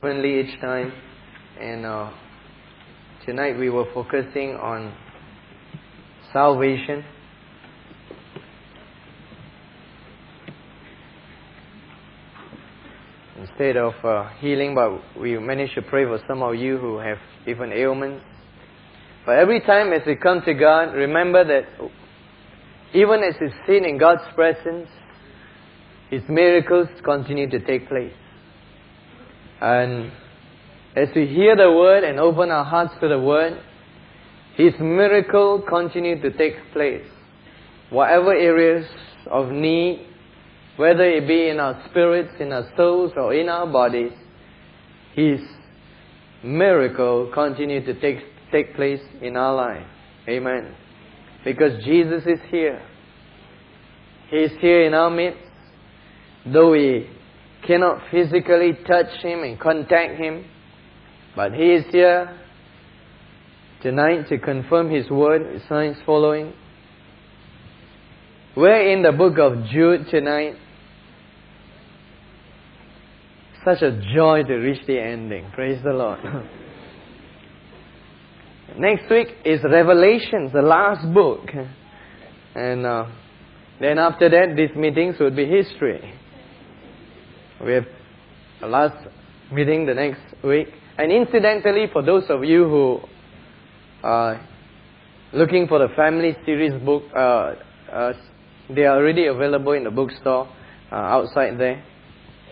differently each time. And uh, tonight we were focusing on salvation. Instead of uh, healing, but we managed to pray for some of you who have different ailments. But every time as we come to God, remember that even as we sit in God's presence, His miracles continue to take place. And as we hear the word and open our hearts to the word, His miracle continue to take place. Whatever areas of need, whether it be in our spirits, in our souls, or in our bodies, His miracle continue to take, take place in our life. Amen. Because Jesus is here. He is here in our midst. Though we cannot physically touch Him and contact Him, but He is here tonight to confirm His word with signs following. We're in the book of Jude tonight. Such a joy to reach the ending. Praise the Lord. Next week is Revelations, the last book. And uh, then after that, these meetings would be history. We have a last meeting the next week. And incidentally, for those of you who are looking for the family series book, uh, uh, they are already available in the bookstore uh, outside there.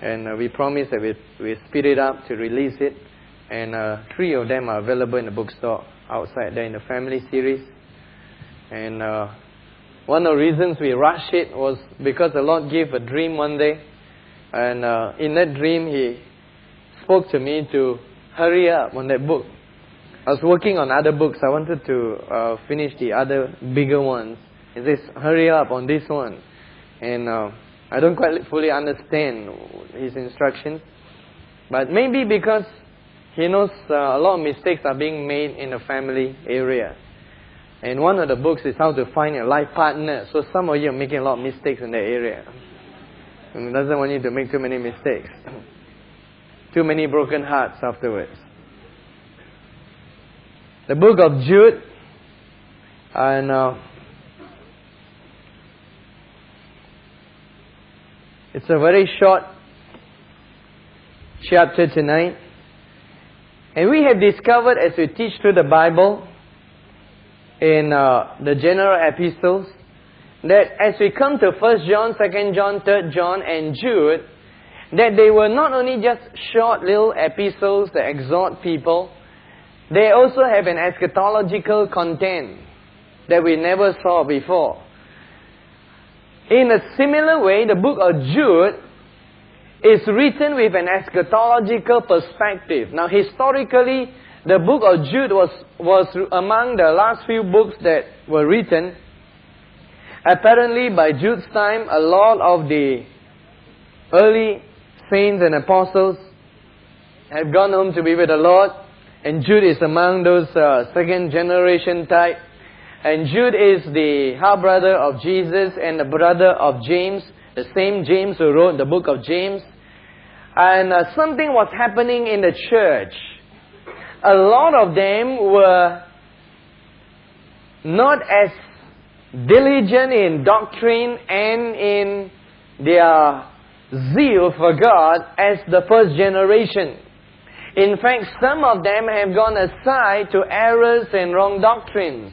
And uh, we promise that we, we speed it up to release it. And uh, three of them are available in the bookstore outside there in the family series. And uh, one of the reasons we rushed it was because the Lord gave a dream one day. And uh, in that dream, He spoke to me to hurry up on that book. I was working on other books. I wanted to uh, finish the other bigger ones. He says, hurry up on this one. And uh, I don't quite fully understand his instructions. But maybe because he knows uh, a lot of mistakes are being made in the family area. And one of the books is how to find a life partner. So some of you are making a lot of mistakes in that area. And doesn't want you to make too many mistakes. too many broken hearts afterwards. The book of Jude, and uh, it's a very short chapter tonight. And we have discovered as we teach through the Bible in uh, the general epistles that as we come to 1 John, 2 John, 3 John, and Jude, that they were not only just short little epistles that exhort people, they also have an eschatological content that we never saw before. In a similar way, the book of Jude is written with an eschatological perspective. Now, historically, the book of Jude was, was among the last few books that were written. Apparently, by Jude's time, a lot of the early saints and apostles had gone home to be with the Lord, and Jude is among those uh, second generation type. And Jude is the half brother of Jesus and the brother of James the same James who wrote the book of James. And uh, something was happening in the church. A lot of them were not as diligent in doctrine and in their zeal for God as the first generation. In fact, some of them have gone aside to errors and wrong doctrines.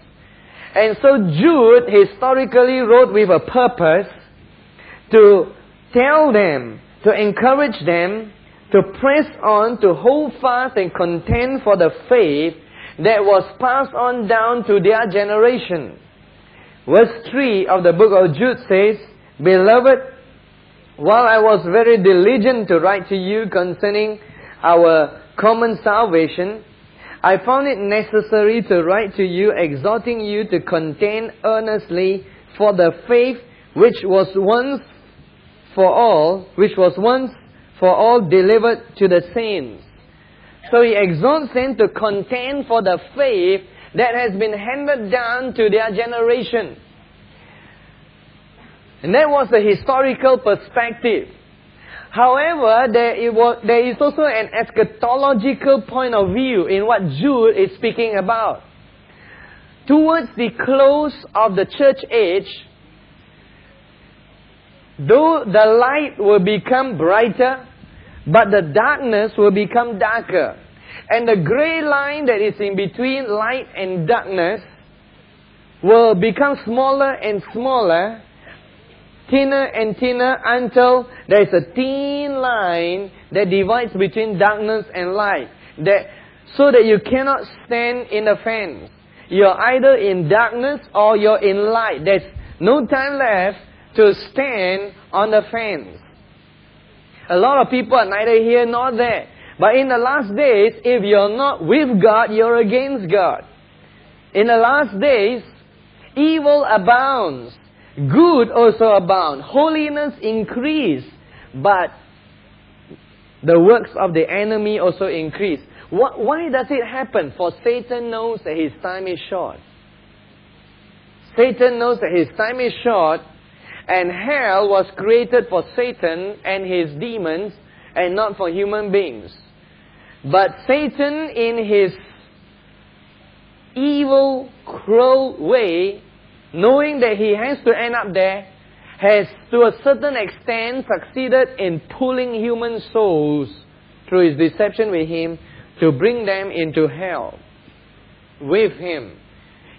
And so Jude historically wrote with a purpose to tell them, to encourage them to press on, to hold fast and contend for the faith that was passed on down to their generation. Verse 3 of the book of Jude says, Beloved, while I was very diligent to write to you concerning our common salvation, I found it necessary to write to you, exhorting you to contend earnestly for the faith which was once for all, which was once for all delivered to the saints. So he exhorts them to contend for the faith that has been handed down to their generation. And that was the historical perspective. However, there, was, there is also an eschatological point of view in what Jude is speaking about. Towards the close of the church age, though the light will become brighter, but the darkness will become darker. And the gray line that is in between light and darkness will become smaller and smaller, thinner and thinner until there is a thin line that divides between darkness and light. That, so that you cannot stand in the fence. You're either in darkness or you're in light. There's no time left to stand on the fence. A lot of people are neither here nor there. But in the last days, if you're not with God, you're against God. In the last days, evil abounds. Good also abound. Holiness increase. But the works of the enemy also increase. Why does it happen? For Satan knows that his time is short. Satan knows that his time is short, and hell was created for Satan and his demons, and not for human beings. But Satan, in his evil, cruel way, knowing that he has to end up there, has to a certain extent succeeded in pulling human souls through his deception with him to bring them into hell with him.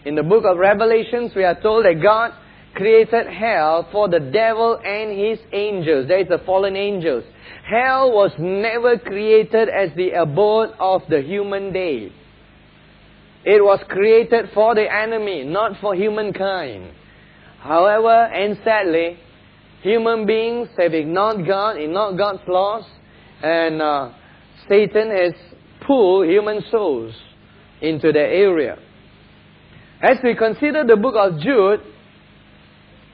In the book of Revelations, we are told that God created hell for the devil and his angels. There is the fallen angels. Hell was never created as the abode of the human day. It was created for the enemy, not for humankind. However, and sadly, human beings have ignored God, ignored God's laws, and uh, Satan has pulled human souls into the area. As we consider the book of Jude,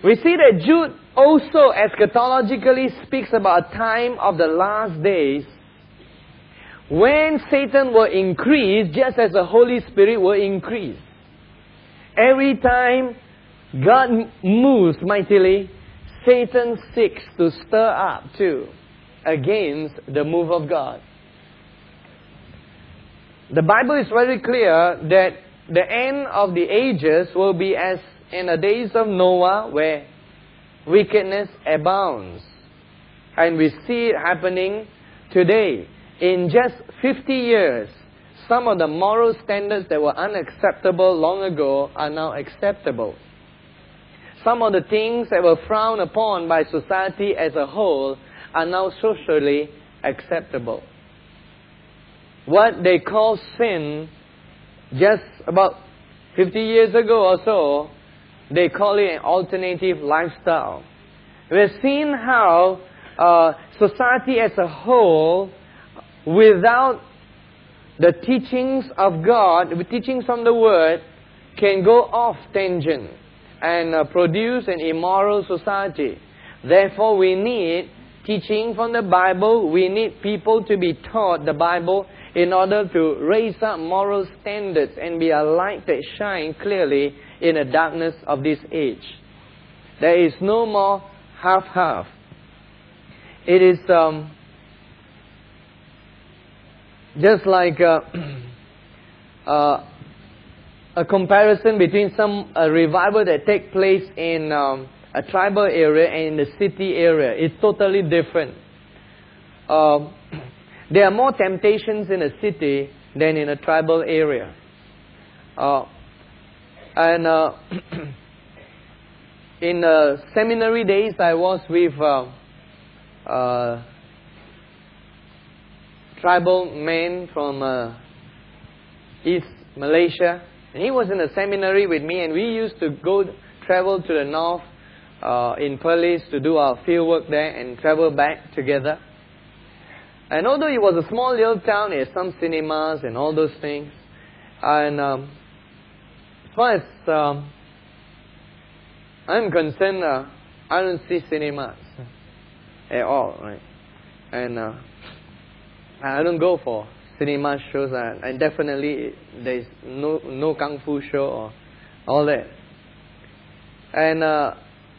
we see that Jude also eschatologically speaks about a time of the last days when Satan will increase just as the Holy Spirit will increase. Every time God moves mightily, Satan seeks to stir up too against the move of God. The Bible is very clear that the end of the ages will be as in the days of Noah where wickedness abounds. And we see it happening today. In just 50 years, some of the moral standards that were unacceptable long ago are now acceptable. Some of the things that were frowned upon by society as a whole are now socially acceptable. What they call sin just about 50 years ago or so they call it an alternative lifestyle. We've seen how uh, society as a whole, without the teachings of God, the teachings from the Word, can go off tangent and uh, produce an immoral society. Therefore, we need teaching from the Bible. We need people to be taught the Bible in order to raise up moral standards and be a light that shines clearly in the darkness of this age. There is no more half-half. It is um, just like uh, uh, a comparison between some a revival that take place in um, a tribal area and in the city area. It's totally different. Uh, there are more temptations in a city than in a tribal area. Uh, and uh, in uh, seminary days, I was with uh, uh, tribal men from uh, East Malaysia. And he was in a seminary with me, and we used to go travel to the north uh, in Perlis to do our field work there and travel back together. And although it was a small little town, it had some cinemas and all those things. And um, as um, I'm concerned, uh, I don't see cinemas at all, right? And uh, I don't go for cinema shows, uh, and definitely there's no no kung fu show or all that. And uh,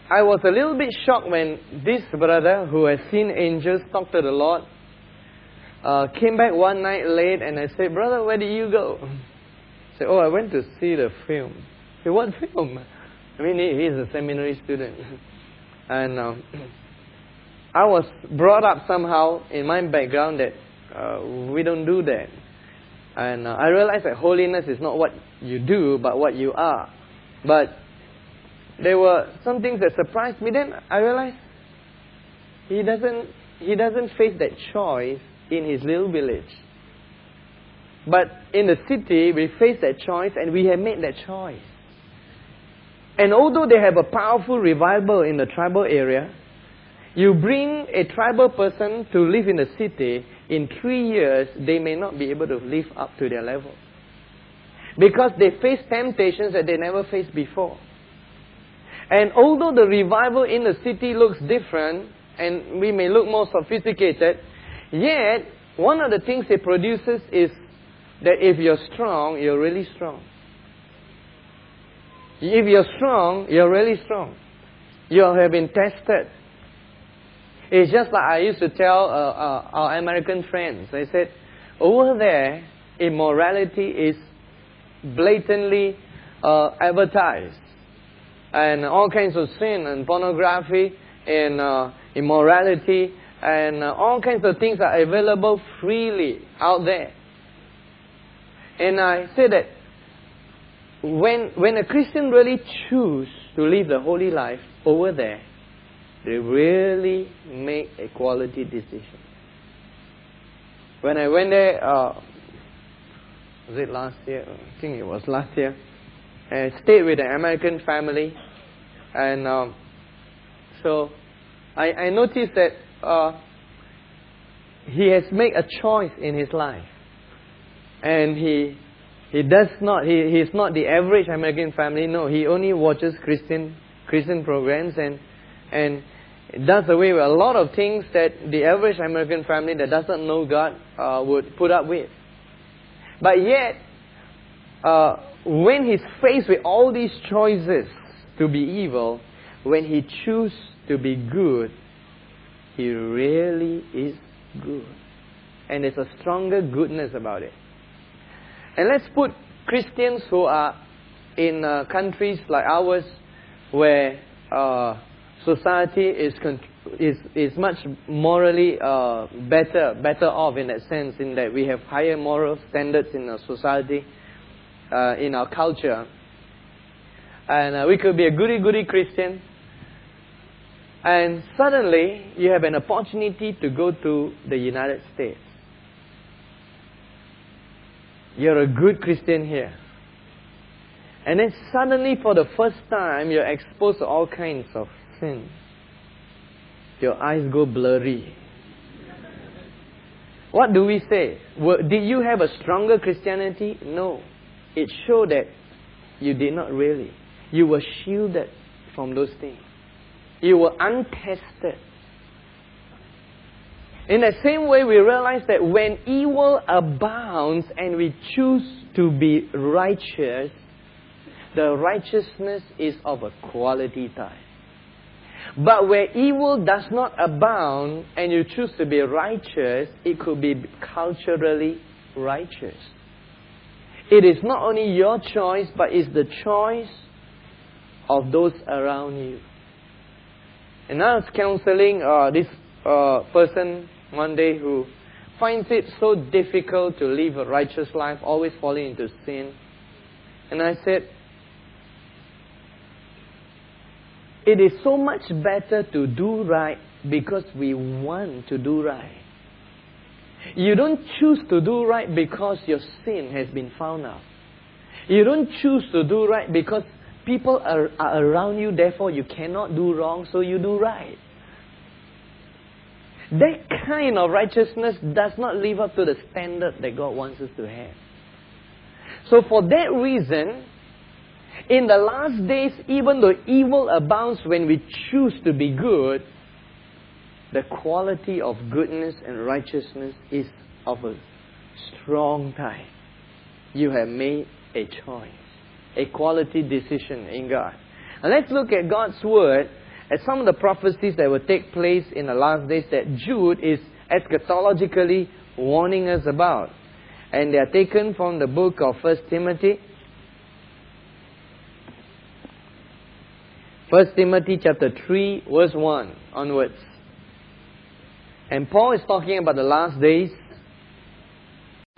I was a little bit shocked when this brother who has seen angels talk to the Lord uh, came back one night late and I said, Brother, where did you go? Said, Oh, I went to see the film. Said, What film? I mean, he, he's a seminary student. and uh, I was brought up somehow in my background that uh, we don't do that. And uh, I realized that holiness is not what you do, but what you are. But there were some things that surprised me. Then I realized he doesn't he doesn't face that choice in his little village. But in the city, we face that choice, and we have made that choice. And although they have a powerful revival in the tribal area, you bring a tribal person to live in the city, in three years, they may not be able to live up to their level. Because they face temptations that they never faced before. And although the revival in the city looks different, and we may look more sophisticated, yet, one of the things it produces is that if you're strong, you're really strong. If you're strong, you're really strong. You have been tested. It's just like I used to tell uh, uh, our American friends. I said, over there, immorality is blatantly uh, advertised. And all kinds of sin and pornography and uh, immorality and uh, all kinds of things are available freely out there. And I say that when, when a Christian really choose to live the holy life over there, they really make a quality decision. When I went there, uh, was it last year? I think it was last year. I stayed with an American family, and um, so I, I noticed that uh, he has made a choice in his life, and he he does not. He he is not the average American family. No, he only watches Christian Christian programs and and does away with a lot of things that the average American family that doesn't know God uh, would put up with. But yet, uh, when he's faced with all these choices to be evil, when he chooses to be good, he really is good. And there's a stronger goodness about it. And let's put Christians who are in uh, countries like ours where uh, society is, is, is much morally uh, better, better off in that sense, in that we have higher moral standards in our society, uh, in our culture. And uh, we could be a goody goody Christian. And suddenly, you have an opportunity to go to the United States. You're a good Christian here. And then suddenly, for the first time, you're exposed to all kinds of sin. Your eyes go blurry. What do we say? Did you have a stronger Christianity? No. It showed that you did not really. You were shielded from those things. You were untested. In the same way, we realize that when evil abounds and we choose to be righteous, the righteousness is of a quality type. But where evil does not abound and you choose to be righteous, it could be culturally righteous. It is not only your choice, but it's the choice of those around you. And I was counseling uh, this uh, person one day who finds it so difficult to live a righteous life, always falling into sin. And I said, It is so much better to do right because we want to do right. You don't choose to do right because your sin has been found out. You don't choose to do right because people are, are around you, therefore you cannot do wrong, so you do right. That kind of righteousness does not live up to the standard that God wants us to have. So, for that reason, in the last days, even though evil abounds when we choose to be good, the quality of goodness and righteousness is of a strong type. You have made a choice, a quality decision in God. Now let's look at God's Word at some of the prophecies that will take place in the last days that Jude is eschatologically warning us about. And they are taken from the book of First Timothy. First Timothy chapter 3 verse 1 onwards. And Paul is talking about the last days.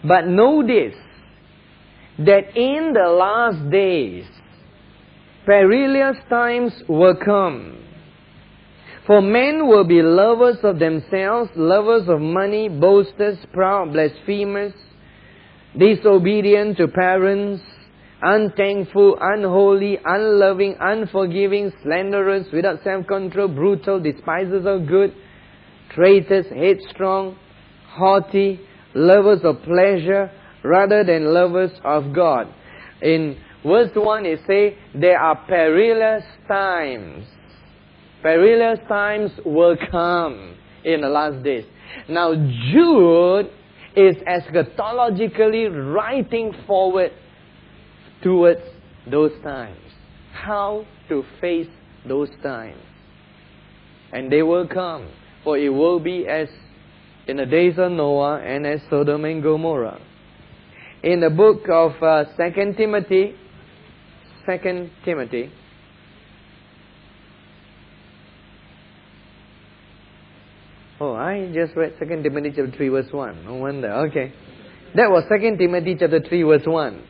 But know this, that in the last days, perilous times will come. For men will be lovers of themselves, lovers of money, boasters, proud, blasphemers, disobedient to parents, unthankful, unholy, unloving, unforgiving, slanderous, without self-control, brutal, despisers of good, traitors, headstrong, haughty, lovers of pleasure rather than lovers of God. In verse 1 it says, there are perilous times. Perilous times will come in the last days. Now Jude is eschatologically writing forward towards those times. How to face those times. And they will come, for it will be as in the days of Noah and as Sodom and Gomorrah. In the book of uh, 2 Timothy, 2 Timothy, Oh, I just read 2 Timothy chapter 3 verse 1. No wonder. Okay. That was 2 Timothy chapter 3 verse 1.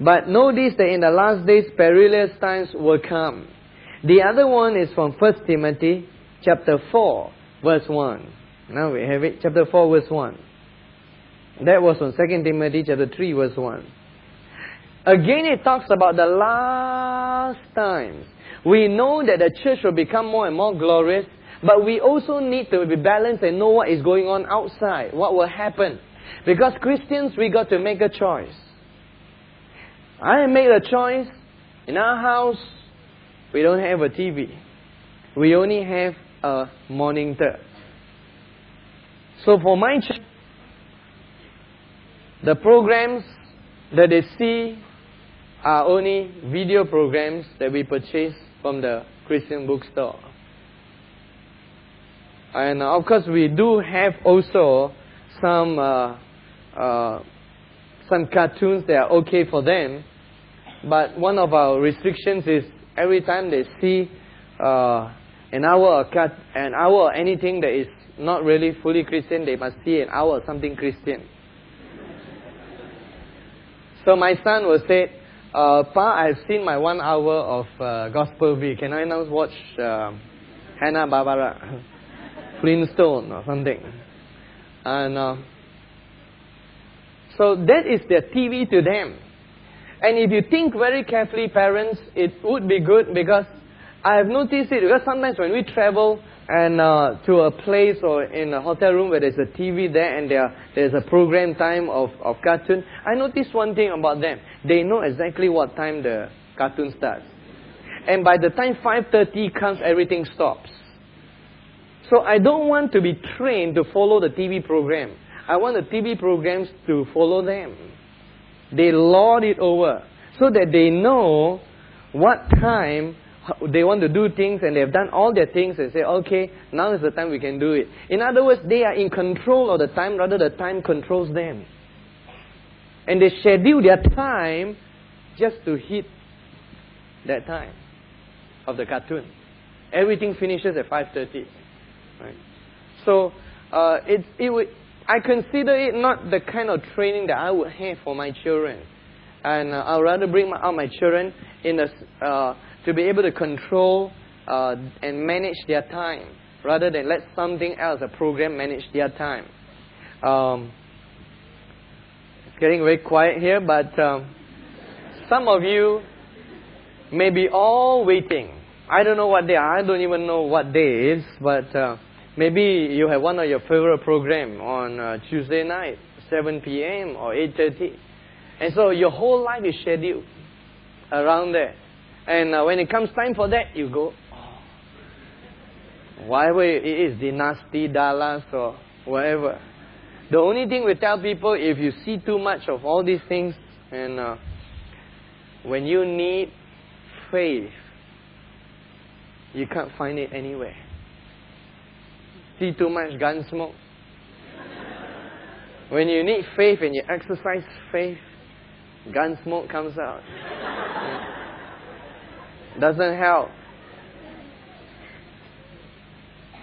But notice that in the last days perilous times will come. The other one is from 1 Timothy chapter 4 verse 1. Now we have it, chapter 4, verse 1. That was on 2 Timothy chapter 3, verse 1. Again, it talks about the last times. We know that the church will become more and more glorious, but we also need to be balanced and know what is going on outside, what will happen. Because Christians, we got to make a choice. I made a choice. In our house, we don't have a TV. We only have a monitor. So for my church, the programs that they see are only video programs that we purchase from the Christian bookstore. And uh, of course, we do have also some uh, uh, some cartoons that are okay for them. But one of our restrictions is every time they see uh, an hour cut, an hour or anything that is not really fully Christian, they must see an hour or something Christian. so my son will say, uh, Pa, I've seen my one hour of uh, Gospel V. Can I now watch uh, Hanna-Barbera, Flintstone or something? And uh, so that is their TV to them. And if you think very carefully, parents, it would be good because I have noticed it because sometimes when we travel, and uh, to a place or in a hotel room where there's a TV there and there, there's a program time of, of cartoon, I noticed one thing about them. They know exactly what time the cartoon starts. And by the time 5.30 comes, everything stops. So I don't want to be trained to follow the TV program. I want the TV programs to follow them. They lord it over so that they know what time they want to do things and they've done all their things and say, okay, now is the time we can do it. In other words, they are in control of the time rather the time controls them. And they schedule their time just to hit that time of the cartoon. Everything finishes at 5.30. Right? So, uh, it, it would, I consider it not the kind of training that I would have for my children. And uh, I'd rather bring my, out my children in a, uh, to be able to control uh, and manage their time rather than let something else, a program, manage their time. Um, it's getting very quiet here, but um, some of you may be all waiting. I don't know what day. I don't even know what day is, but uh, maybe you have one of your favorite program on uh, Tuesday night, 7 p.m. or 8:30, and so your whole life is scheduled around there. And uh, when it comes time for that, you go, oh, whatever it is, dynasty, Dallas, or whatever. The only thing we tell people, if you see too much of all these things, and uh, when you need faith, You can't find it anywhere. See too much gun smoke. When you need faith and you exercise faith, gun smoke comes out. Doesn't help.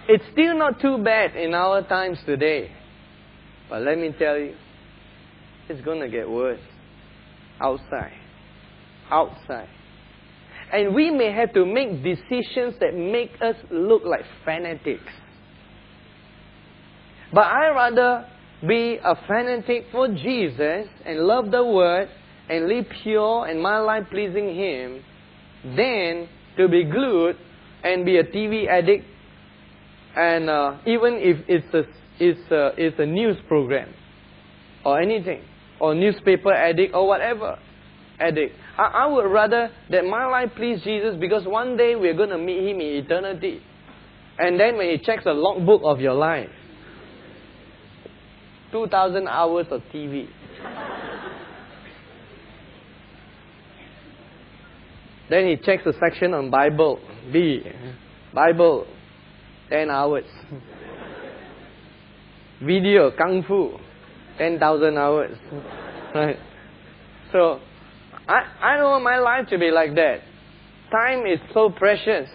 It's still not too bad in our times today. But let me tell you, it's going to get worse outside. Outside. And we may have to make decisions that make us look like fanatics. But I rather be a fanatic for Jesus and love the Word and live pure and my life pleasing Him than to be glued and be a TV addict and uh, even if it's a, it's, a, it's a news program or anything or newspaper addict or whatever addict. I, I would rather that my life please Jesus because one day we're going to meet Him in eternity. And then when He checks the logbook of your life, 2,000 hours of TV. then he checks the section on Bible. B. Bible. 10 hours. Video, Kung Fu. 10,000 hours. Right? So, I, I don't want my life to be like that. Time is so precious.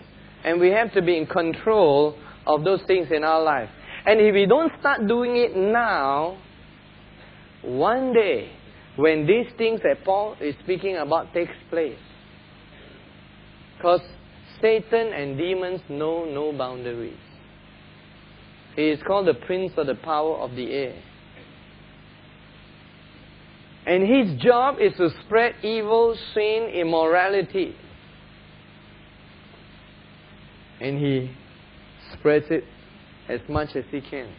And we have to be in control of those things in our life. And if we don't start doing it now, one day, when these things that Paul is speaking about takes place, because Satan and demons know no boundaries. He is called the prince of the power of the air. And his job is to spread evil, sin, immorality. And he spreads it as much as he can.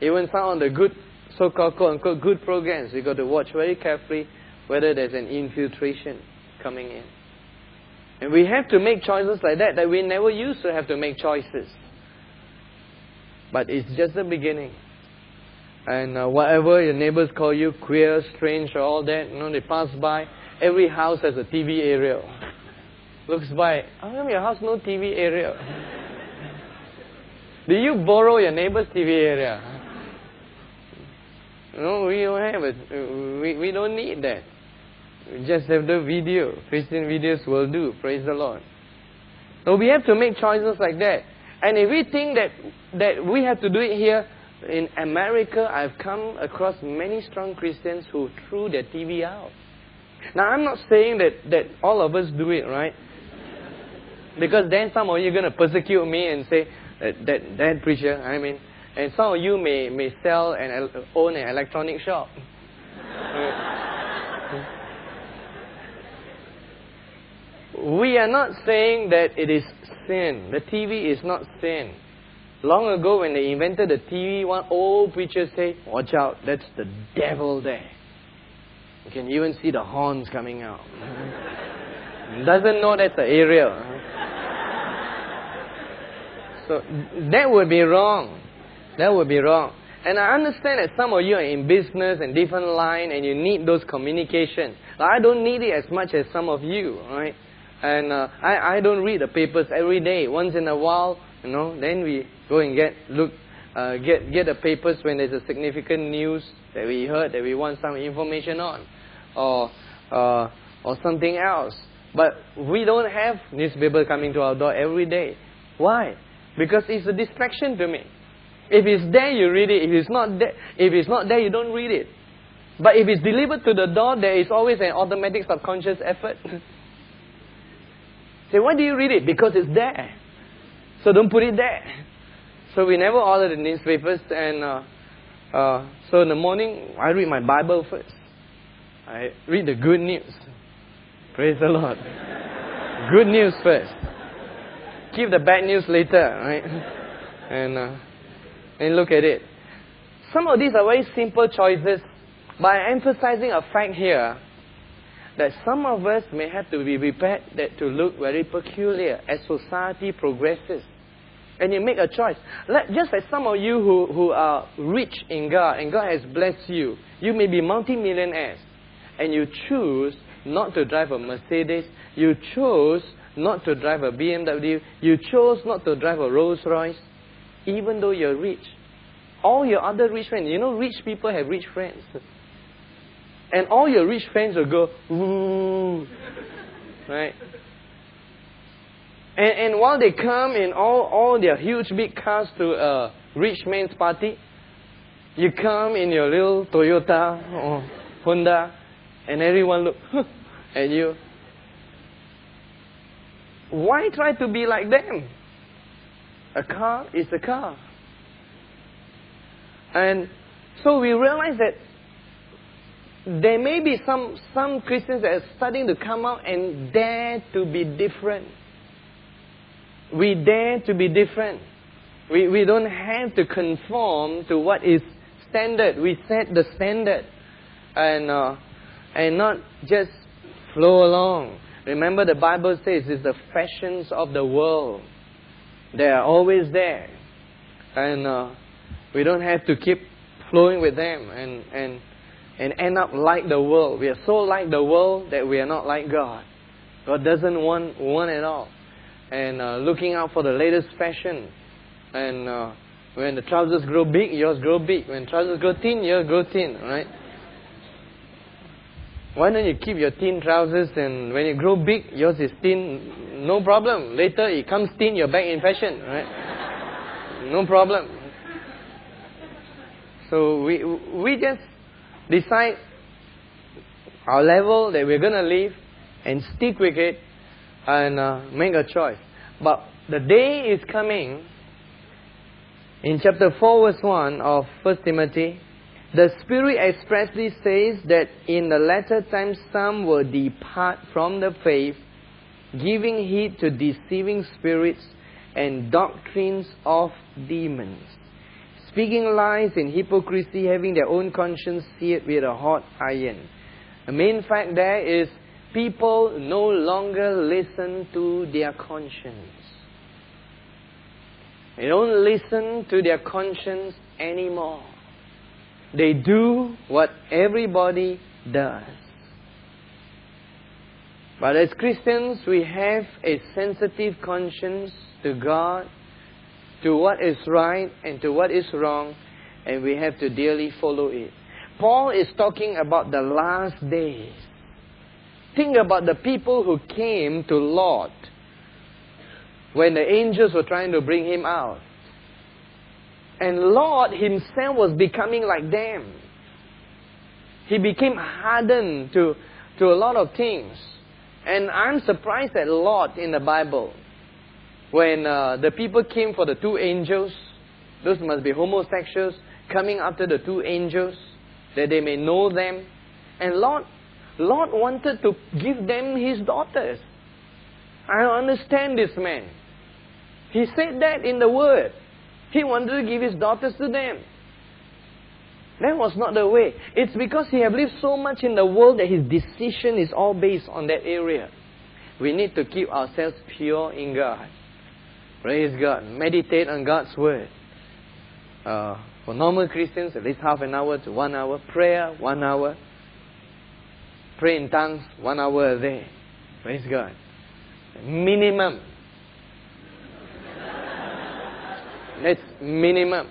Even some of the good, so-called quote-unquote good programs, we got to watch very carefully whether there's an infiltration coming in. And we have to make choices like that that we never used to have to make choices. But it's just the beginning. And uh, whatever your neighbors call you, queer, strange, or all that, you know, they pass by. Every house has a TV aerial. Looks by, how come your house no TV aerial? Do you borrow your neighbor's TV area? No, we don't have it. We, we don't need that. We just have the video. Christian videos will do. Praise the Lord. So we have to make choices like that. And if we think that, that we have to do it here, in America, I've come across many strong Christians who threw their TV out. Now, I'm not saying that, that all of us do it, right? Because then some of you are going to persecute me and say, Uh, that, that, that preacher, I mean, and some of you may, may sell and uh, own an electronic shop. we are not saying that it is sin. The TV is not sin. Long ago, when they invented the TV, one old preacher said, Watch out, that's the devil there. You can even see the horns coming out. Doesn't know that's the area. So that would be wrong. That would be wrong. And I understand that some of you are in business and different line and you need those communication. I don't need it as much as some of you, right? And uh, I, I don't read the papers every day. Once in a while, you know, then we go and get look uh, get get the papers when there's a significant news that we heard that we want some information on, or uh, or something else. But we don't have newspaper coming to our door every day. Why? Because it's a distraction to me. If it's there, you read it. If it's not there, if it's not there, you don't read it. But if it's delivered to the door, there is always an automatic subconscious effort. Say, why do you read it? Because it's there. So don't put it there. So we never order the newspapers, and uh, uh, so in the morning I read my Bible first. I read the good news. Praise the Lord. good news first. Keep the bad news later, right? And uh, and look at it. Some of these are very simple choices, I'm emphasizing a fact here that some of us may have to be prepared that to look very peculiar as society progresses. And you make a choice. Let, just as some of you who, who are rich in God and God has blessed you, you may be multimillionaires, and you choose not to drive a Mercedes, you choose not to drive a BMW. You chose not to drive a Rolls Royce, even though you're rich. All your other rich friends, you know, rich people have rich friends. And all your rich friends will go, ooh, right? And, and while they come in all, all their huge big cars to a rich man's party, you come in your little Toyota or Honda, and everyone look at you. Why try to be like them? A car is a car. And so we realize that there may be some, some Christians that are starting to come out and dare to be different. We dare to be different. We, we don't have to conform to what is standard. We set the standard and, uh, and not just flow along. Remember, the Bible says it's the fashions of the world. They are always there. And uh, we don't have to keep flowing with them and, and, and end up like the world. We are so like the world that we are not like God. God doesn't want one at all. And uh, looking out for the latest fashion. And uh, when the trousers grow big, yours grow big. When trousers grow thin, yours grow thin, right? Why don't you keep your thin trousers and when you grow big, yours is thin, no problem. Later it comes thin, you're back in fashion, right? No problem. So we, we just decide our level that we're going to live and stick with it and uh, make a choice. But the day is coming in chapter 4 verse 1 of 1 Timothy the Spirit expressly says that in the latter times some will depart from the faith, giving heed to deceiving spirits and doctrines of demons, speaking lies and hypocrisy, having their own conscience seared with a hot iron. The main fact there is people no longer listen to their conscience. They don't listen to their conscience anymore. They do what everybody does. But as Christians, we have a sensitive conscience to God, to what is right and to what is wrong, and we have to dearly follow it. Paul is talking about the last days. Think about the people who came to Lot when the angels were trying to bring him out. And Lot himself was becoming like them. He became hardened to, to a lot of things. And I'm surprised at Lot in the Bible. When uh, the people came for the two angels, those must be homosexuals, coming after the two angels, that they may know them. And Lot, Lot wanted to give them his daughters. I understand this man. He said that in the Word. He wanted to give his daughters to them. That was not the way. It's because he had lived so much in the world that his decision is all based on that area. We need to keep ourselves pure in God. Praise God. Meditate on God's Word. Uh, for normal Christians, at least half an hour to one hour. Prayer, one hour. Pray in tongues, one hour a day. Praise God. Minimum That's minimum.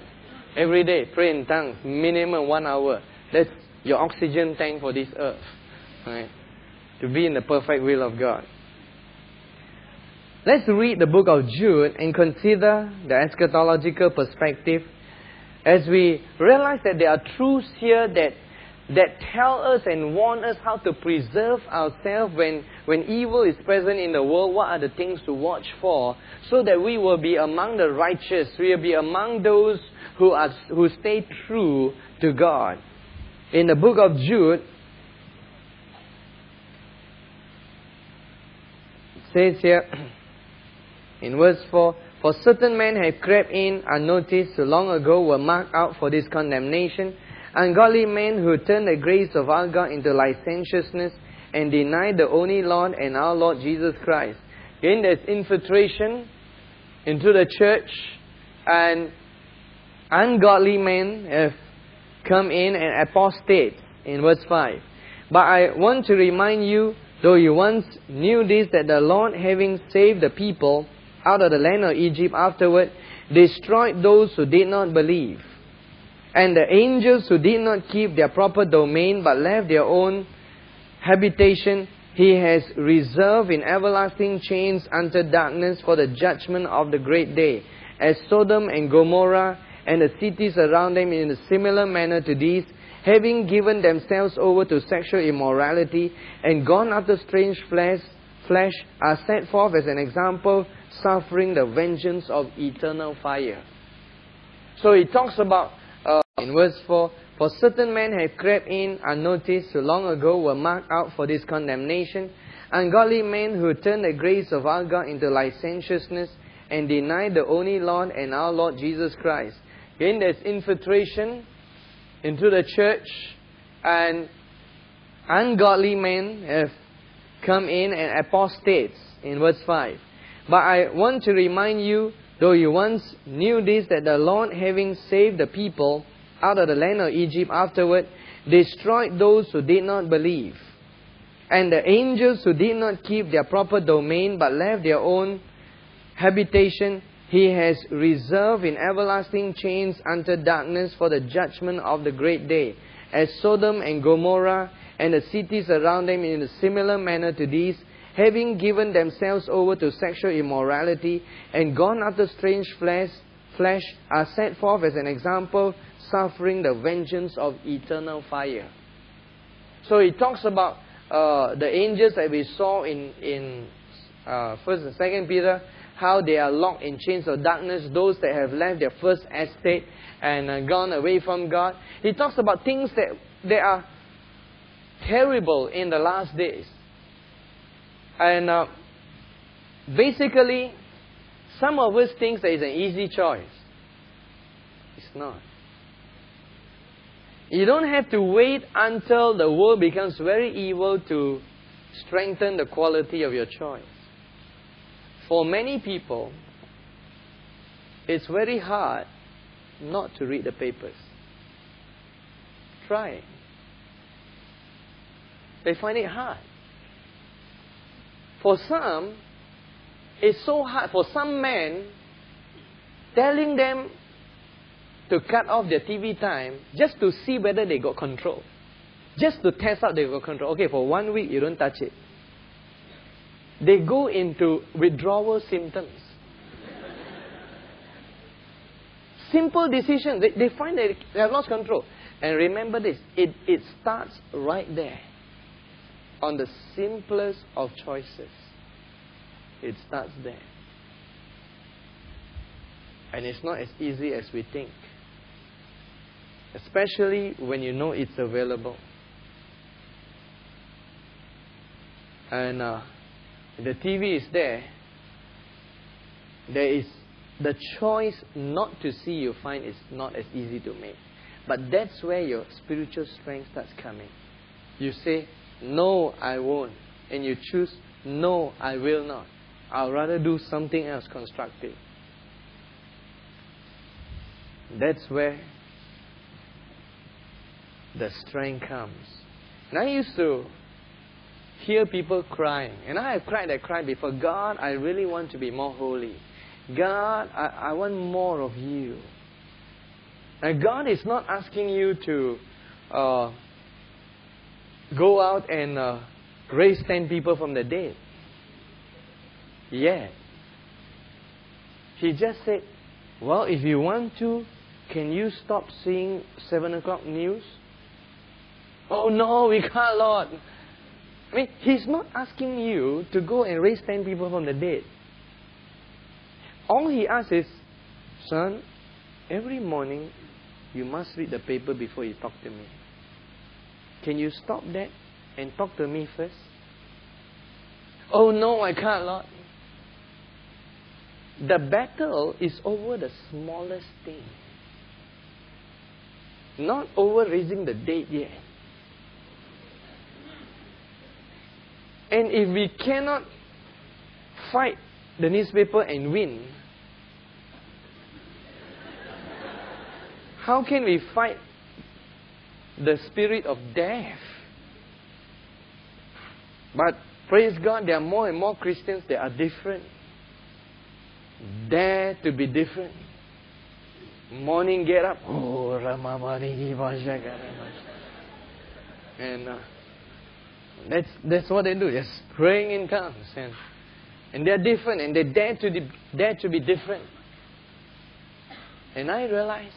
Every day, pray in tongues, minimum one hour. That's your oxygen tank for this earth. Right? To be in the perfect will of God. Let's read the book of Jude and consider the eschatological perspective as we realize that there are truths here that that tell us and warn us how to preserve ourselves when, when evil is present in the world. What are the things to watch for so that we will be among the righteous, we will be among those who, are, who stay true to God. In the book of Jude, says here in verse 4 For certain men have crept in unnoticed who long ago were marked out for this condemnation Ungodly men who turn the grace of our God into licentiousness and deny the only Lord and our Lord Jesus Christ. Again, there's infiltration into the church, and ungodly men have come in and apostate in verse 5. But I want to remind you Though you once knew this, that the Lord, having saved the people out of the land of Egypt, afterward destroyed those who did not believe. And the angels who did not keep their proper domain, but left their own habitation, he has reserved in everlasting chains unto darkness for the judgment of the great day, as Sodom and Gomorrah and the cities around them in a similar manner to these, having given themselves over to sexual immorality and gone after strange flesh, flesh are set forth as an example, suffering the vengeance of eternal fire. So he talks about, uh, in verse 4, For certain men have crept in unnoticed who long ago were marked out for this condemnation, ungodly men who turn the grace of our God into licentiousness and deny the only Lord and our Lord Jesus Christ. Again, there's infiltration into the church, and ungodly men have come in and apostates in verse 5. But I want to remind you, though you once knew this, that the Lord, having saved the people out of the land of Egypt afterward, destroyed those who did not believe. And the angels who did not keep their proper domain but left their own habitation, he has reserved in everlasting chains unto darkness for the judgment of the great day, as Sodom and Gomorrah and the cities around them in a similar manner to these, having given themselves over to sexual immorality and gone after strange flesh, flesh are set forth as an example, suffering the vengeance of eternal fire. So he talks about uh, the angels that we saw in in uh, First and Second Peter how they are locked in chains of darkness, those that have left their first estate and uh, gone away from God. He talks about things that, that are terrible in the last days. And uh, basically, some of us think that it's an easy choice. It's not. You don't have to wait until the world becomes very evil to strengthen the quality of your choice. For many people, it's very hard not to read the papers. Try. They find it hard. For some, it's so hard. For some men, telling them to cut off their TV time just to see whether they got control. Just to test out they got control. Okay, for one week you don't touch it they go into withdrawal symptoms. Simple decision. They, they find that they have lost control. And remember this it, it starts right there on the simplest of choices. It starts there. And it's not as easy as we think. Especially when you know it's available. And uh, the TV is there, there is the choice not to see you find is not as easy to make. But that's where your spiritual strength starts coming. You say, No, I won't. And you choose, No, I will not. I'll rather do something else constructive. That's where the strength comes. And I used to hear people crying. And I have cried that cry before. God, I really want to be more holy. God, I, I want more of you. And God is not asking you to uh, go out and uh, raise 10 people from the dead. Yeah. He just said, Well, if you want to, can you stop seeing 7 o'clock news? Oh, no, we can't, Lord. I mean, he's not asking you to go and raise 10 people from the dead. All he asks is, son, every morning you must read the paper before you talk to me. Can you stop that and talk to me first? Oh no, I can't, Lord. The battle is over the smallest thing. Not over raising the dead yet. And if we cannot fight the newspaper and win, how can we fight the spirit of death? But Praise God, there are more and more Christians that are different. Dare to be different. Morning get up, oh And uh, that's that's what they do, just praying in tongues and and they're different and they dare to dare to be different. And I realize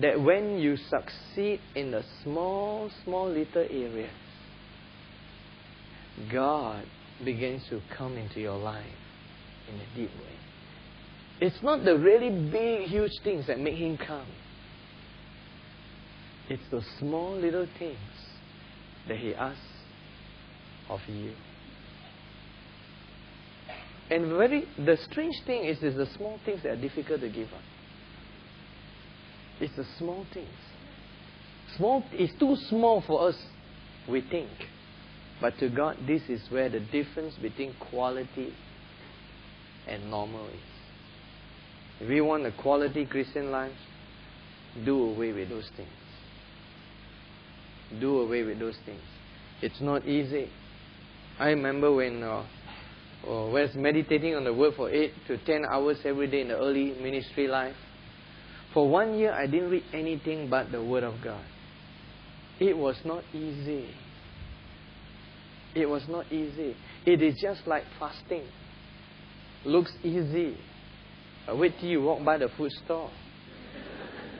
that when you succeed in the small, small little areas, God begins to come into your life in a deep way. It's not the really big, huge things that make Him come. It's the small little things that He asks of you. And very the strange thing is, is the small things that are difficult to give up. It's the small things. Small is too small for us, we think. But to God, this is where the difference between quality and normal is. If we want a quality Christian life, do away with those things. Do away with those things. It's not easy. I remember when uh, uh, was meditating on the Word for 8 to 10 hours every day in the early ministry life. For one year, I didn't read anything but the Word of God. It was not easy. It was not easy. It is just like fasting. Looks easy. But wait till you walk by the food store.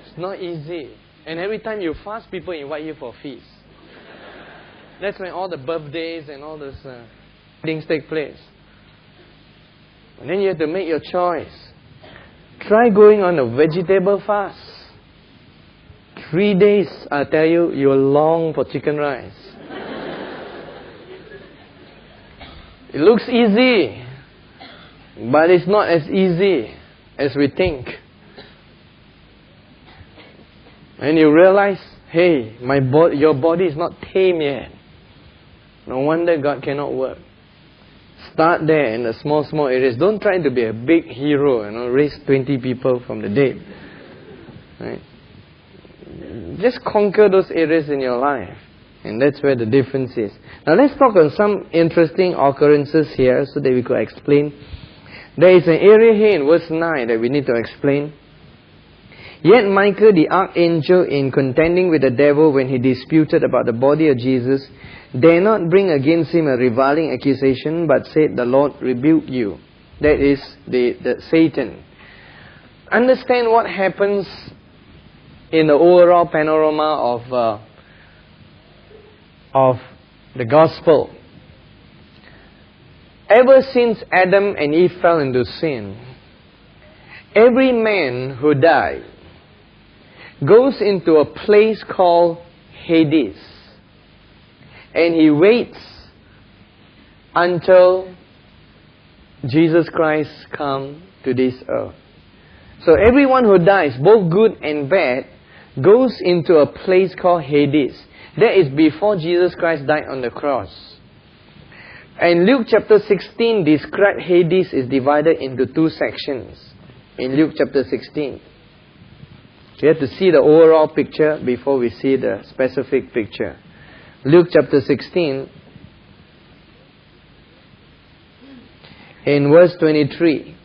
It's not easy. And every time you fast, people invite you for feast. That's when all the birthdays and all those uh, things take place. And then you have to make your choice. Try going on a vegetable fast. Three days, I tell you, you'll long for chicken rice. it looks easy, but it's not as easy as we think. And you realize, hey, my bo- your body is not tame yet. No wonder God cannot work. Start there in the small, small areas. Don't try to be a big hero, you know, raise 20 people from the dead. Right? Just conquer those areas in your life. And that's where the difference is. Now let's talk on some interesting occurrences here so that we could explain. There is an area here in verse 9 that we need to explain. Yet Michael the archangel, in contending with the devil when he disputed about the body of Jesus, dare not bring against him a reviling accusation, but said, The Lord rebuke you. That is the, the Satan. Understand what happens in the overall panorama of uh, of the gospel. Ever since Adam and Eve fell into sin, every man who died goes into a place called Hades. And he waits until Jesus Christ come to this earth. So everyone who dies, both good and bad, goes into a place called Hades. That is before Jesus Christ died on the cross. And Luke chapter 16 describes Hades is divided into two sections. In Luke chapter 16. We have to see the overall picture before we see the specific picture. Luke chapter 16, in verse 23.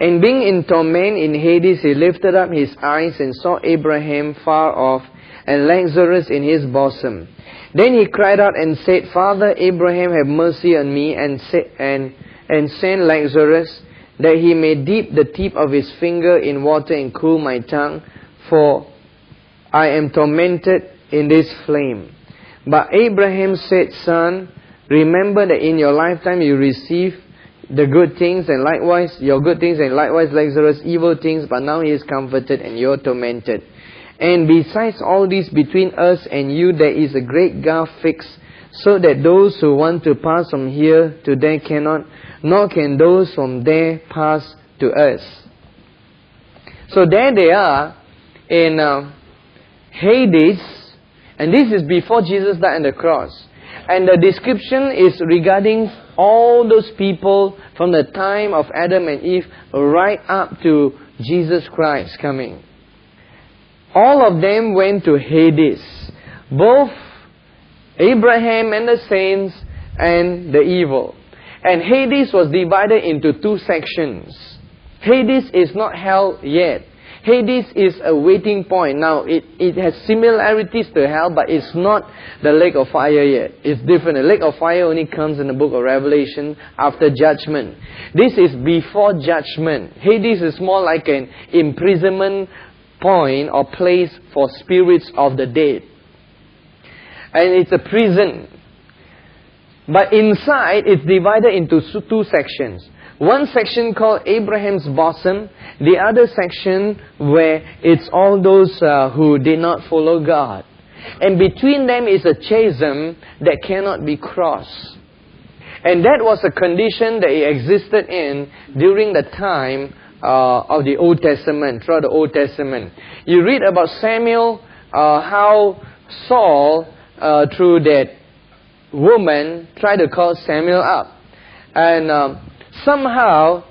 And being in torment in Hades, he lifted up his eyes and saw Abraham far off and Lazarus in his bosom. Then he cried out and said, Father Abraham, have mercy on me and, and, and send Lazarus that he may dip the tip of his finger in water and cool my tongue, for I am tormented in this flame. But Abraham said, Son, remember that in your lifetime you received the good things and likewise your good things and likewise Lazarus evil things, but now he is comforted and you're tormented. And besides all this between us and you there is a great gulf fixed, so that those who want to pass from here to there cannot, nor can those from there pass to us. So there they are, in uh, Hades, and this is before Jesus died on the cross. And the description is regarding all those people from the time of Adam and Eve right up to Jesus Christ coming. All of them went to Hades. Both Abraham and the saints, and the evil. And Hades was divided into two sections. Hades is not hell yet. Hades is a waiting point. Now, it, it has similarities to hell, but it's not the lake of fire yet. It's different. The lake of fire only comes in the book of Revelation after judgment. This is before judgment. Hades is more like an imprisonment point or place for spirits of the dead. And it's a prison. But inside, it's divided into two sections. One section called Abraham's bosom, the other section where it's all those uh, who did not follow God. And between them is a chasm that cannot be crossed. And that was a condition that existed in during the time uh, of the Old Testament, throughout the Old Testament. You read about Samuel, uh, how Saul, uh, through that woman, tried to call Samuel up. And um, somehow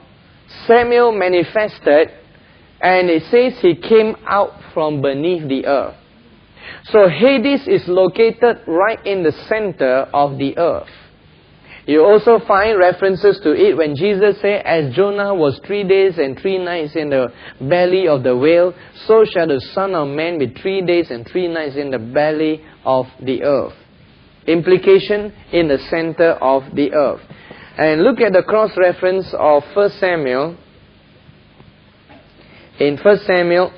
Samuel manifested and it says he came out from beneath the earth. So Hades is located right in the center of the earth. You also find references to it when Jesus said, As Jonah was three days and three nights in the belly of the whale, so shall the Son of Man be three days and three nights in the belly of the earth. Implication in the center of the earth. And look at the cross reference of 1 Samuel. In 1 Samuel,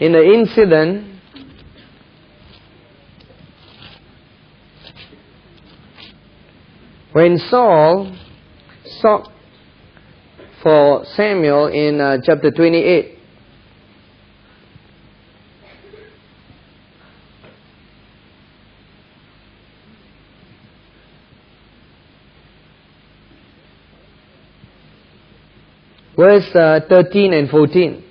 in the incident when Saul sought for Samuel in uh, chapter 28, verse uh, 13 and 14.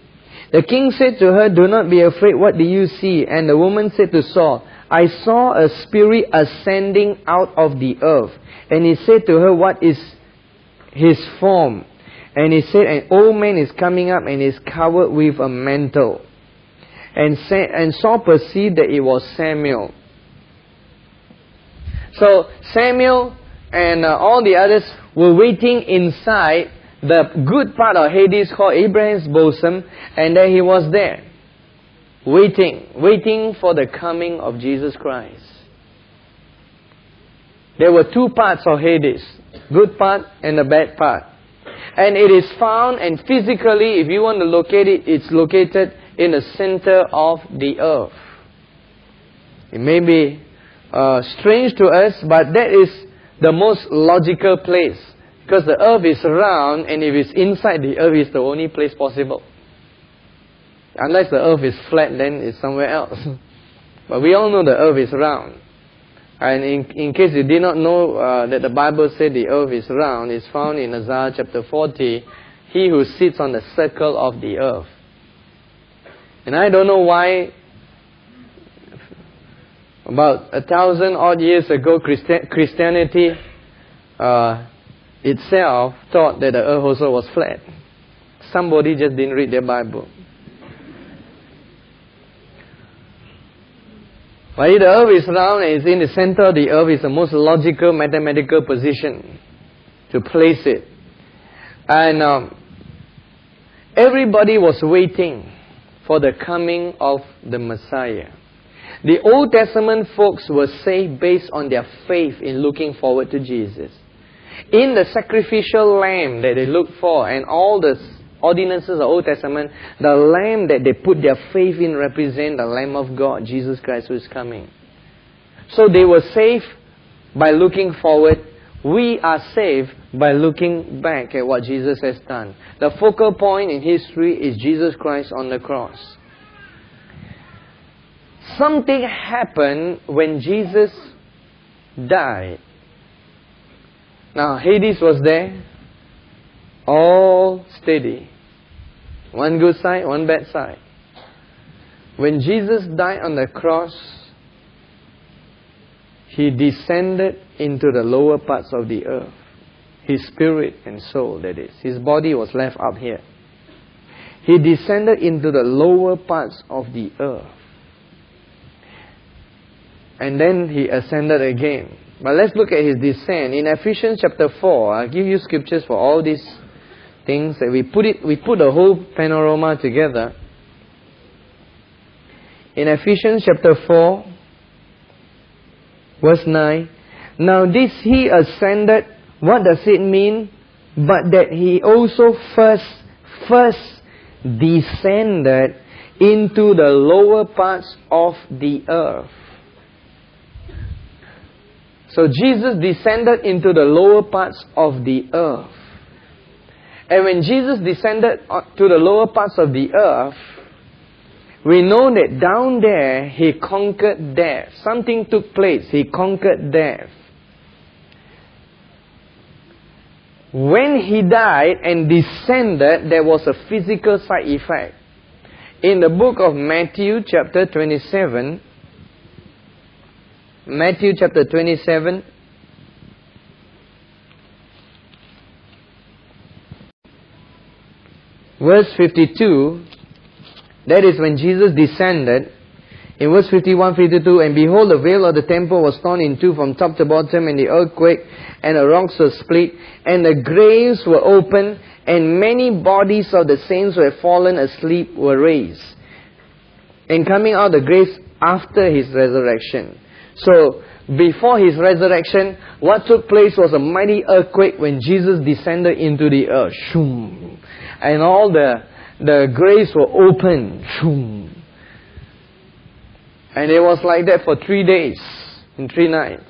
The king said to her, Do not be afraid, what do you see? And the woman said to Saul, I saw a spirit ascending out of the earth. And he said to her, What is his form? And he said, An old man is coming up and is covered with a mantle. And, and Saul perceived that it was Samuel. So Samuel and uh, all the others were waiting inside the good part of Hades called Abraham's bosom, and then he was there, waiting, waiting for the coming of Jesus Christ. There were two parts of Hades, good part and the bad part. And it is found, and physically, if you want to locate it, it's located in the center of the earth. It may be uh, strange to us, but that is the most logical place because the earth is round, and if it's inside the earth, it's the only place possible. Unless the earth is flat, then it's somewhere else. but we all know the earth is round. And in, in case you did not know uh, that the Bible said the earth is round, it's found in Isaiah chapter 40, he who sits on the circle of the earth. And I don't know why, about a thousand odd years ago, Christi- Christianity uh, itself thought that the earth also was flat. Somebody just didn't read their Bible. But if the earth is round and is in the center the earth, is the most logical mathematical position to place it. And um, everybody was waiting for the coming of the Messiah. The Old Testament folks were saved based on their faith in looking forward to Jesus in the sacrificial lamb that they looked for and all the ordinances of the Old Testament, the lamb that they put their faith in represent the Lamb of God, Jesus Christ who is coming. So they were saved by looking forward. We are saved by looking back at what Jesus has done. The focal point in history is Jesus Christ on the cross. Something happened when Jesus died. Now, Hades was there, all steady. One good side, one bad side. When Jesus died on the cross, he descended into the lower parts of the earth. His spirit and soul, that is. His body was left up here. He descended into the lower parts of the earth. and then he ascended again. But let's look at his descent. In Ephesians chapter 4, I'll give you scriptures for all these things that we put it we put the whole panorama together. In Ephesians chapter 4, verse 9, now this he ascended, what does it mean? But that he also first first descended into the lower parts of the earth. So Jesus descended into the lower parts of the earth. And when Jesus descended to the lower parts of the earth, we know that down there he conquered death. Something took place. He conquered death. When he died and descended, there was a physical side effect. In the book of Matthew, chapter 27, Matthew chapter 27. Verse 52, that is when Jesus descended. In verse 51, 52, and behold, the veil of the temple was torn in two from top to bottom, and the earthquake and the rocks were split, and the graves were opened, and many bodies of the saints who had fallen asleep were raised. And coming out of the graves after his resurrection. So, before his resurrection, what took place was a mighty earthquake when Jesus descended into the earth. Shoom. And all the, the graves were opened. Shoom. And it was like that for three days and three nights.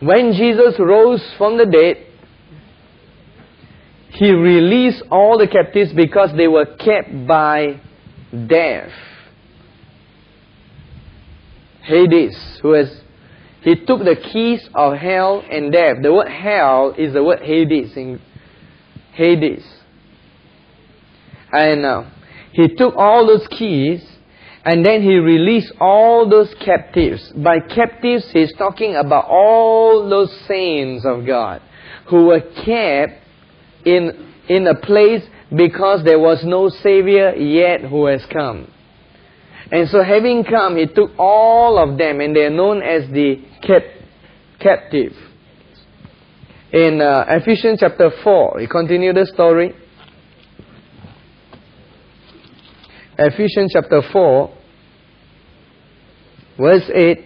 When Jesus rose from the dead, he released all the captives because they were kept by death. Hades, who has he took the keys of hell and death. The word hell is the word Hades in Hades. And uh, he took all those keys and then he released all those captives. By captives, he's talking about all those saints of God who were kept in, in a place because there was no Savior yet who has come. And so having come, he took all of them, and they are known as the cap- captive. In uh, Ephesians chapter 4, we continue the story. Ephesians chapter 4, verse 8.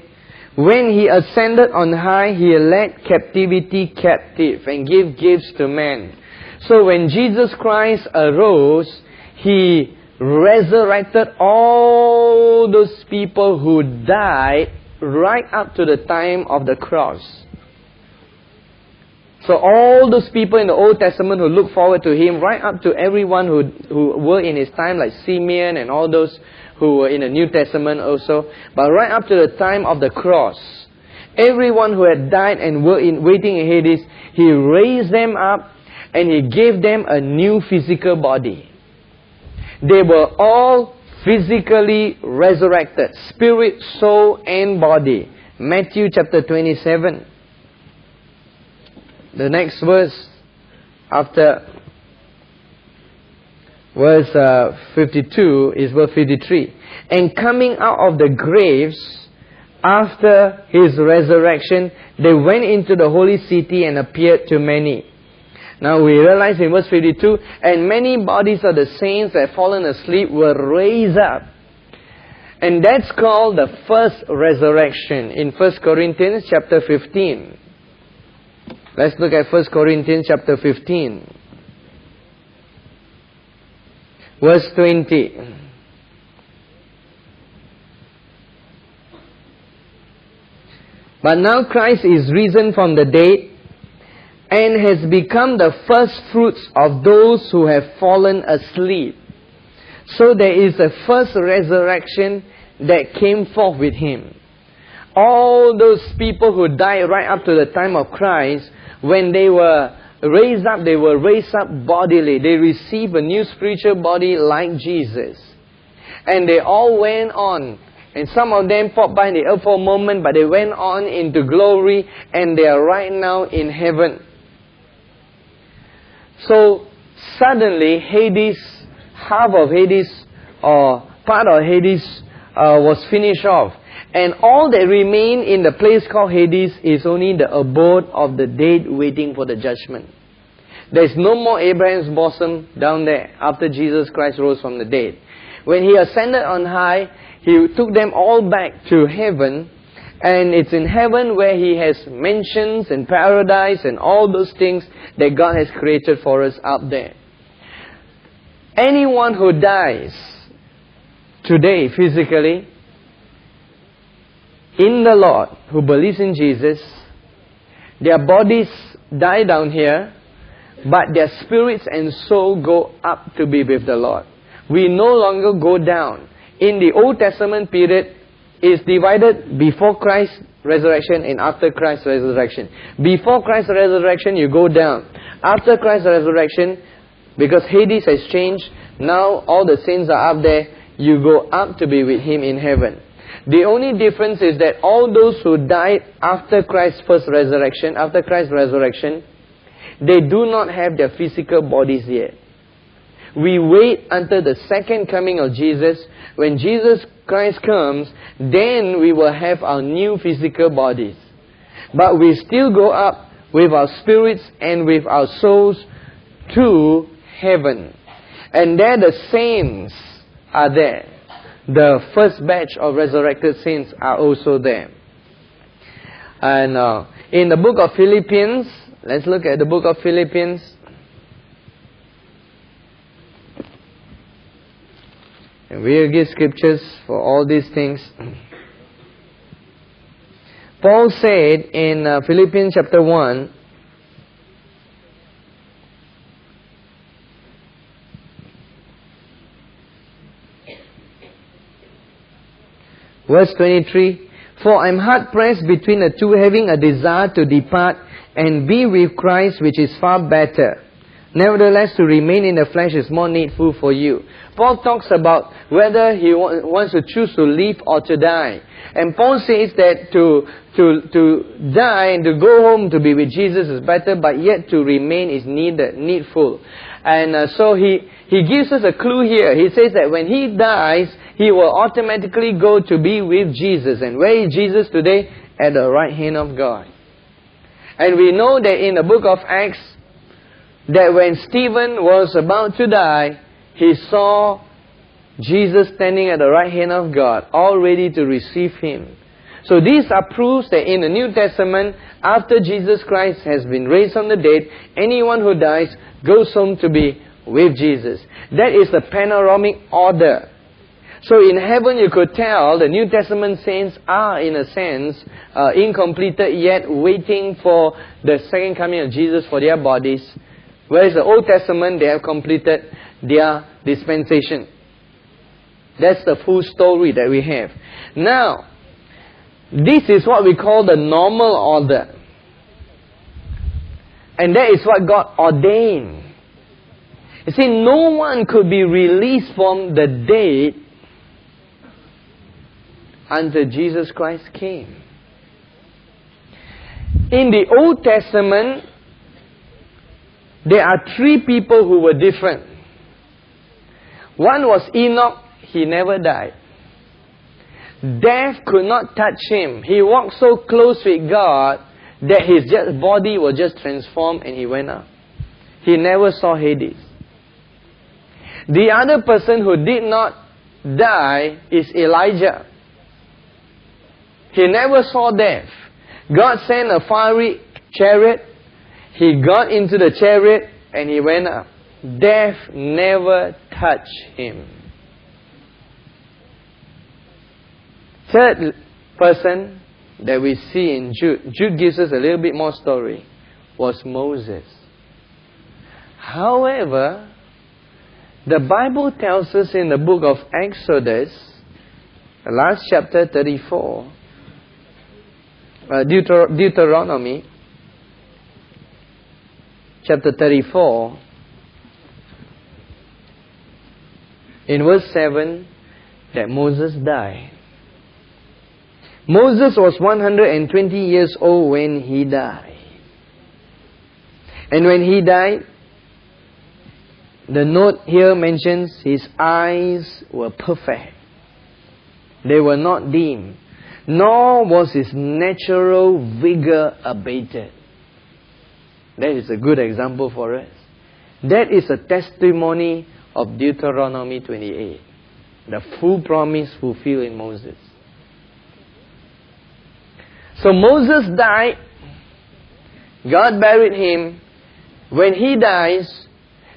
When he ascended on high, he led captivity captive and gave gifts to men. So when Jesus Christ arose, he resurrected all those people who died right up to the time of the cross. So all those people in the Old Testament who looked forward to him, right up to everyone who, who were in his time, like Simeon and all those who were in the New Testament also, but right up to the time of the cross, everyone who had died and were in, waiting in Hades, he raised them up and he gave them a new physical body. They were all physically resurrected, spirit, soul, and body. Matthew chapter 27. The next verse after verse uh, 52 is verse 53. And coming out of the graves after his resurrection, they went into the holy city and appeared to many. Now we realize in verse 52, and many bodies of the saints that had fallen asleep were raised up. And that's called the first resurrection in 1 Corinthians chapter 15. Let's look at 1 Corinthians chapter 15. Verse 20. But now Christ is risen from the dead and has become the first fruits of those who have fallen asleep. So there is a first resurrection that came forth with him. All those people who died right up to the time of Christ, when they were raised up, they were raised up bodily. They received a new spiritual body like Jesus. And they all went on. And some of them fought by the earth for a moment, but they went on into glory, and they are right now in heaven. So suddenly Hades, half of Hades or part of Hades uh, was finished off. And all that remained in the place called Hades is only the abode of the dead waiting for the judgment. There is no more Abraham's bosom down there after Jesus Christ rose from the dead. When he ascended on high, he took them all back to heaven and it's in heaven where He has mansions and paradise and all those things that God has created for us up there. Anyone who dies today physically in the Lord, who believes in Jesus, their bodies die down here, but their spirits and soul go up to be with the Lord. We no longer go down. In the Old Testament period, is divided before Christ's resurrection and after Christ's resurrection. Before Christ's resurrection, you go down. After Christ's resurrection, because Hades has changed, now all the saints are up there, you go up to be with Him in heaven. The only difference is that all those who died after Christ's first resurrection, after Christ's resurrection, they do not have their physical bodies yet. We wait until the second coming of Jesus. When Jesus Christ comes, then we will have our new physical bodies. But we still go up with our spirits and with our souls to heaven. And there the saints are there. The first batch of resurrected saints are also there. And uh, in the book of Philippians, let's look at the book of Philippians. And we'll give scriptures for all these things. Paul said in uh, Philippians chapter 1, verse 23, For I am hard pressed between the two, having a desire to depart and be with Christ, which is far better. Nevertheless, to remain in the flesh is more needful for you. Paul talks about whether he wants to choose to live or to die. And Paul says that to, to, to die and to go home to be with Jesus is better, but yet to remain is needed, needful. And uh, so he, he gives us a clue here. He says that when he dies, he will automatically go to be with Jesus. And where is Jesus today? At the right hand of God. And we know that in the book of Acts, that when Stephen was about to die, he saw Jesus standing at the right hand of God, all ready to receive him. So these are proofs that in the New Testament, after Jesus Christ has been raised from the dead, anyone who dies goes home to be with Jesus. That is the panoramic order. So in heaven you could tell the New Testament saints are in a sense uh, incompleted yet waiting for the second coming of Jesus for their bodies. Whereas the Old Testament they have completed their dispensation. That's the full story that we have. Now, this is what we call the normal order. And that is what God ordained. You see, no one could be released from the dead until Jesus Christ came. In the Old Testament, there are three people who were different. One was Enoch, he never died. Death could not touch him. He walked so close with God that his just body was just transformed and he went up. He never saw Hades. The other person who did not die is Elijah. He never saw death. God sent a fiery chariot. He got into the chariot and he went up. Death never touched him. Third person that we see in Jude, Jude gives us a little bit more story, was Moses. However, the Bible tells us in the book of Exodus, the last chapter 34, uh, Deuter- Deuteronomy, chapter 34, in verse 7 that Moses died. Moses was 120 years old when he died. And when he died, the note here mentions his eyes were perfect. They were not dim, nor was his natural vigor abated. That is a good example for us. That is a testimony of Deuteronomy 28. The full promise fulfilled in Moses. So Moses died. God buried him. When he dies,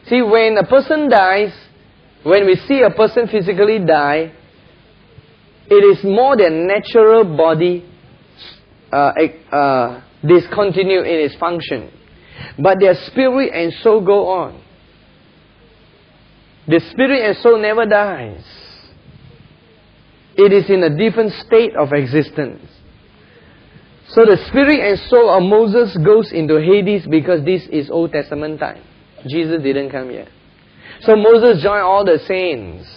see, when a person dies, when we see a person physically die, it is more than natural body uh, uh, discontinue in its function. But their spirit and soul go on. The spirit and soul never dies. It is in a different state of existence. So the spirit and soul of Moses goes into Hades because this is Old Testament time. Jesus didn't come yet. So Moses joined all the saints.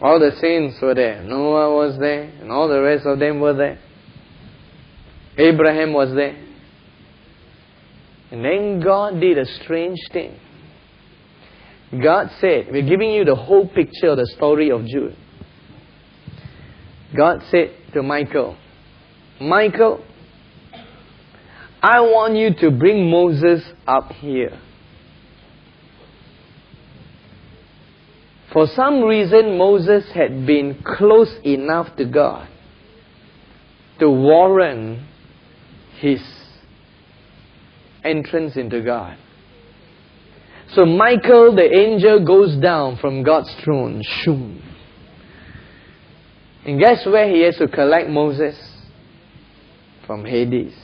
All the saints were there. Noah was there, and all the rest of them were there. Abraham was there. And then God did a strange thing. God said, We're giving you the whole picture of the story of Jude. God said to Michael, Michael, I want you to bring Moses up here. For some reason, Moses had been close enough to God to warrant his entrance into God. So Michael, the angel, goes down from God's throne. Shoom. And guess where he has to collect Moses? From Hades.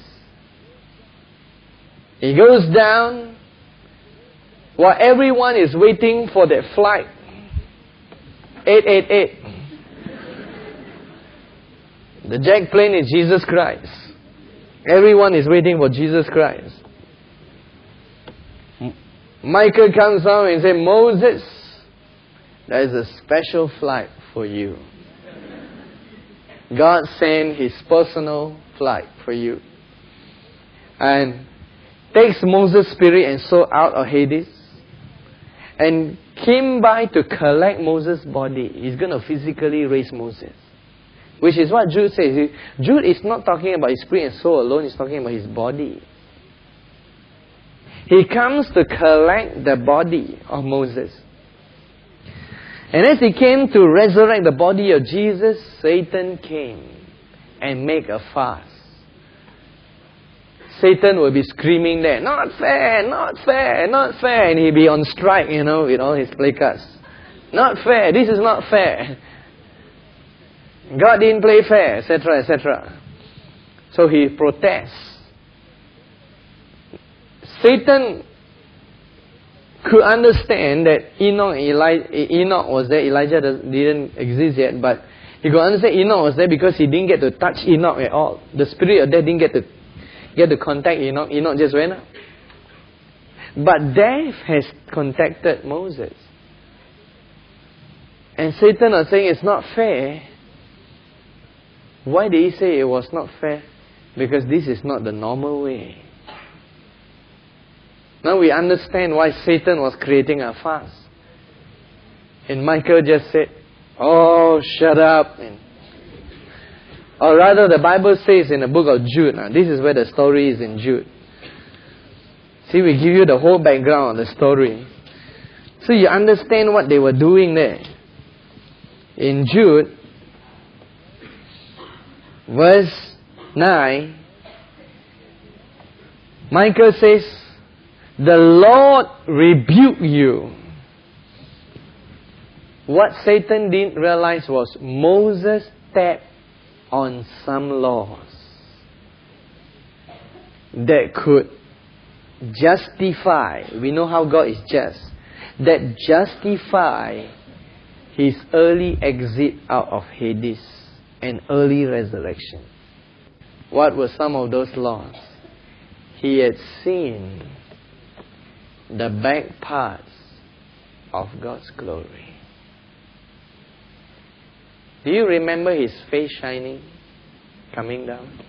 He goes down while everyone is waiting for that flight 888. The jet plane is Jesus Christ. Everyone is waiting for Jesus Christ. Michael comes out and says, Moses, there is a special flight for you. God sent his personal flight for you. And takes Moses' spirit and soul out of Hades and came by to collect Moses' body. He's going to physically raise Moses. Which is what Jude says. Jude is not talking about his spirit and soul alone, he's talking about his body. He comes to collect the body of Moses. And as he came to resurrect the body of Jesus, Satan came and make a fast. Satan will be screaming there, not fair, not fair, not fair. And he'll be on strike, you know, with all his placards. Not fair, this is not fair. God didn't play fair, etc., etc. So he protests. Satan could understand that Enoch, Eli- Enoch was there, Elijah didn't exist yet, but he could understand Enoch was there because he didn't get to touch Enoch at all. The spirit of death didn't get to get to contact Enoch. Enoch just went up. But death has contacted Moses. And Satan was saying it's not fair. Why did he say it was not fair? Because this is not the normal way. Now we understand why Satan was creating a fast. And Michael just said, Oh, shut up. And or rather, the Bible says in the book of Jude, now this is where the story is in Jude. See, we give you the whole background of the story. So you understand what they were doing there. In Jude, verse 9, Michael says, The Lord rebuke you. What Satan didn't realize was Moses tapped on some laws that could justify, we know how God is just, that justify his early exit out of Hades and early resurrection. What were some of those laws? He had seen the back parts of God's glory. Do you remember his face shining, coming down?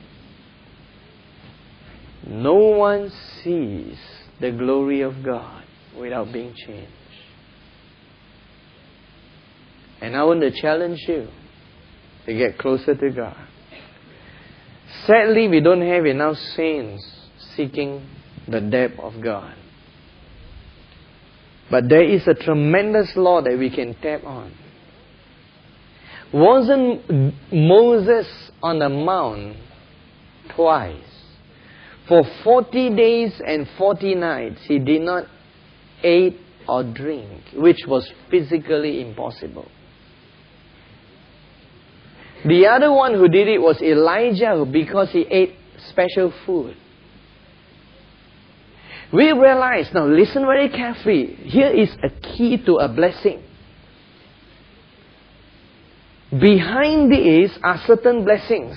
No one sees the glory of God without being changed. And I want to challenge you to get closer to God. Sadly, we don't have enough saints seeking the depth of God. But there is a tremendous law that we can tap on. Wasn't Moses on the mount twice? For 40 days and 40 nights, he did not eat or drink, which was physically impossible. The other one who did it was Elijah because he ate special food. We realize, now listen very carefully, here is a key to a blessing. Behind these are certain blessings.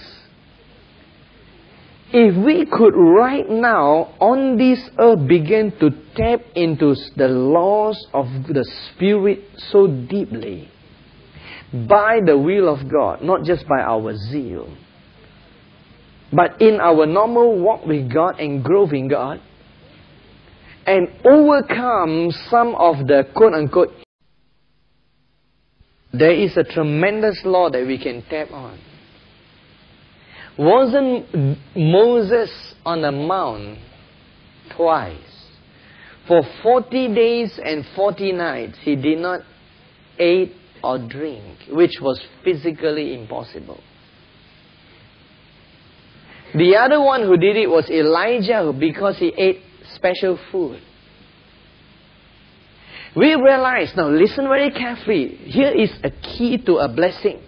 If we could right now on this earth begin to tap into the laws of the Spirit so deeply, by the will of God, not just by our zeal, but in our normal walk with God and growth in God, and overcome some of the quote unquote there is a tremendous law that we can tap on. Wasn't Moses on the mount twice? For 40 days and 40 nights, he did not eat or drink, which was physically impossible. The other one who did it was Elijah because he ate special food. We realize, now listen very carefully, here is a key to a blessing.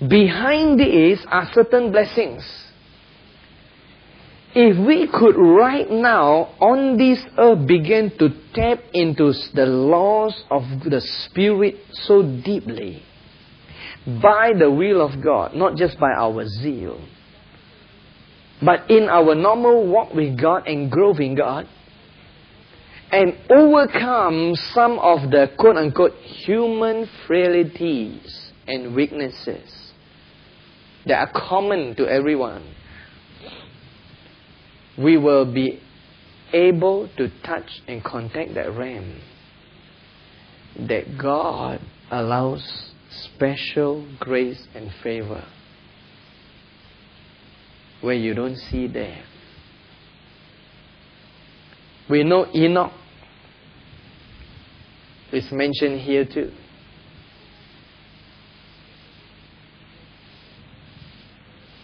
Behind these are certain blessings. If we could right now on this earth begin to tap into the laws of the Spirit so deeply, by the will of God, not just by our zeal, but in our normal walk with God and growth in God, and overcome some of the quote unquote human frailties and weaknesses that are common to everyone, we will be able to touch and contact that realm that God allows special grace and favor where you don't see there. We know Enoch is mentioned here too.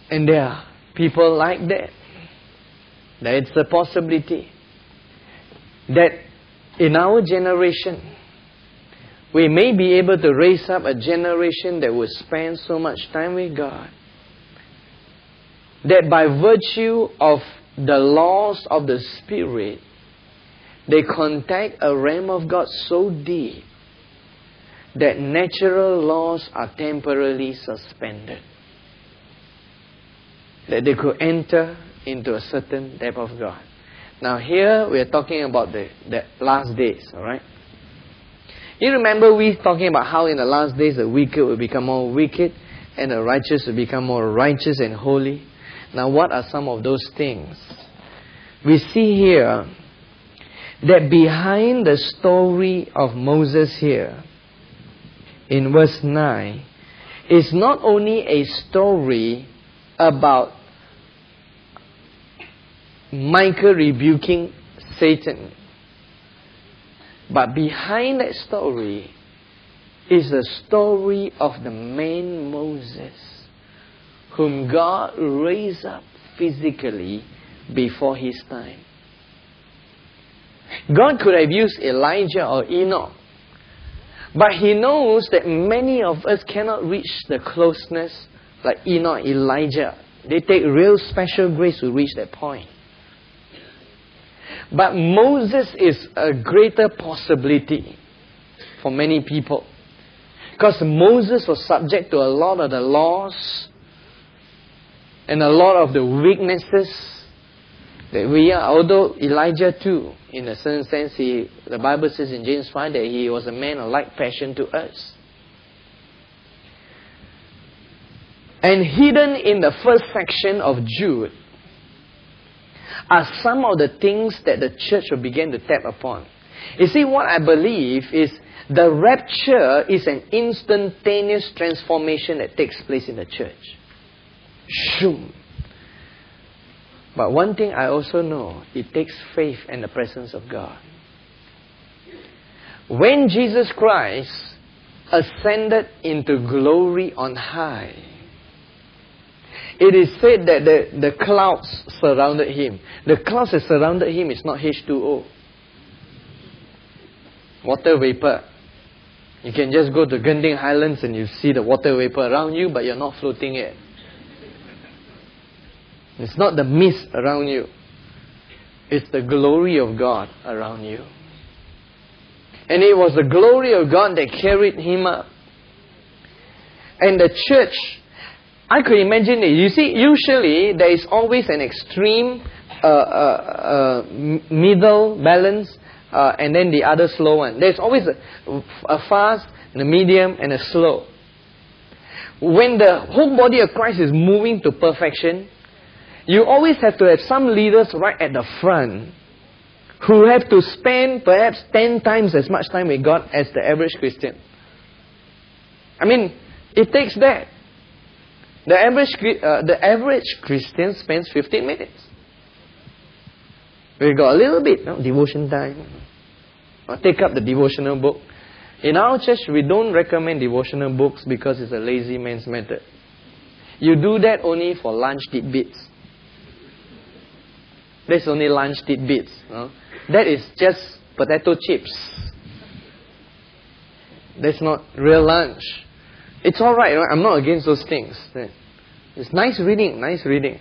And there are people like that. There is a possibility that in our generation, we may be able to raise up a generation that will spend so much time with God that by virtue of the laws of the Spirit, they contact a realm of God so deep that natural laws are temporarily suspended. That they could enter into a certain depth of God. Now here we are talking about the, the last days, alright? You remember we talking about how in the last days the wicked will become more wicked and the righteous will become more righteous and holy. Now what are some of those things? We see here that behind the story of Moses here, in verse 9, is not only a story about Michael rebuking Satan, but behind that story is the story of the man Moses, whom God raised up physically before his time. God could have used Elijah or Enoch. But He knows that many of us cannot reach the closeness like Enoch, Elijah. They take real special grace to reach that point. But Moses is a greater possibility for many people. Because Moses was subject to a lot of the laws and a lot of the weaknesses that we are. Although Elijah too in a certain sense, he, the Bible says in James 5 that he was a man of like passion to us. And hidden in the first section of Jude are some of the things that the church will begin to tap upon. You see, what I believe is The rapture is an instantaneous transformation that takes place in the church. Shoom. But one thing I also know, it takes faith and the presence of God. When Jesus Christ ascended into glory on high, it is said that the, the clouds surrounded him. The clouds that surrounded him is not H2O. Water vapor. You can just go to Genting Highlands and you see the water vapor around you, but you're not floating yet. It's not the mist around you. It's the glory of God around you. And it was the glory of God that carried him up. And the church, I could imagine it. You see, usually there is always an extreme uh, uh, uh, middle balance uh, and then the other slow one. There's always a, a fast, and a medium, and a slow. When the whole body of Christ is moving to perfection, you always have to have some leaders right at the front who have to spend perhaps 10 times as much time with God as the average Christian. I mean, it takes that. The average, uh, the average Christian spends 15 minutes. We got a little bit, no? devotion time. Or take up the devotional book. In our church, we don't recommend devotional books because it's a lazy man's method. You do that only for lunch tidbits. That's only lunch tidbits. No? That is just potato chips. That's not real lunch. It's alright, right? I'm not against those things. It's nice reading, nice reading.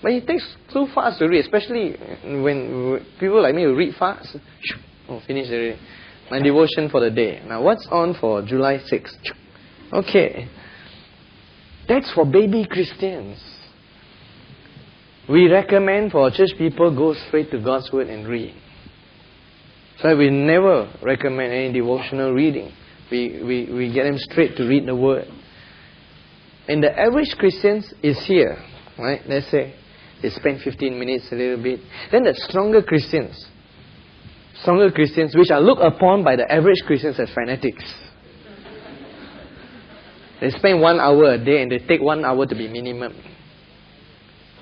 But it takes too fast to read, especially when people like me who read fast. Oh, finish already. My devotion for the day. Now, what's on for July 6th? Okay. That's for baby Christians. We recommend for church people go straight to God's Word and read. So we never recommend any devotional reading. We, we, we get them straight to read the Word. And the average Christians is here, right? Let's say they spend 15 minutes, a little bit. Then the stronger Christians, stronger Christians, which are looked upon by the average Christians as fanatics. They spend one hour a day and they take one hour to be minimum.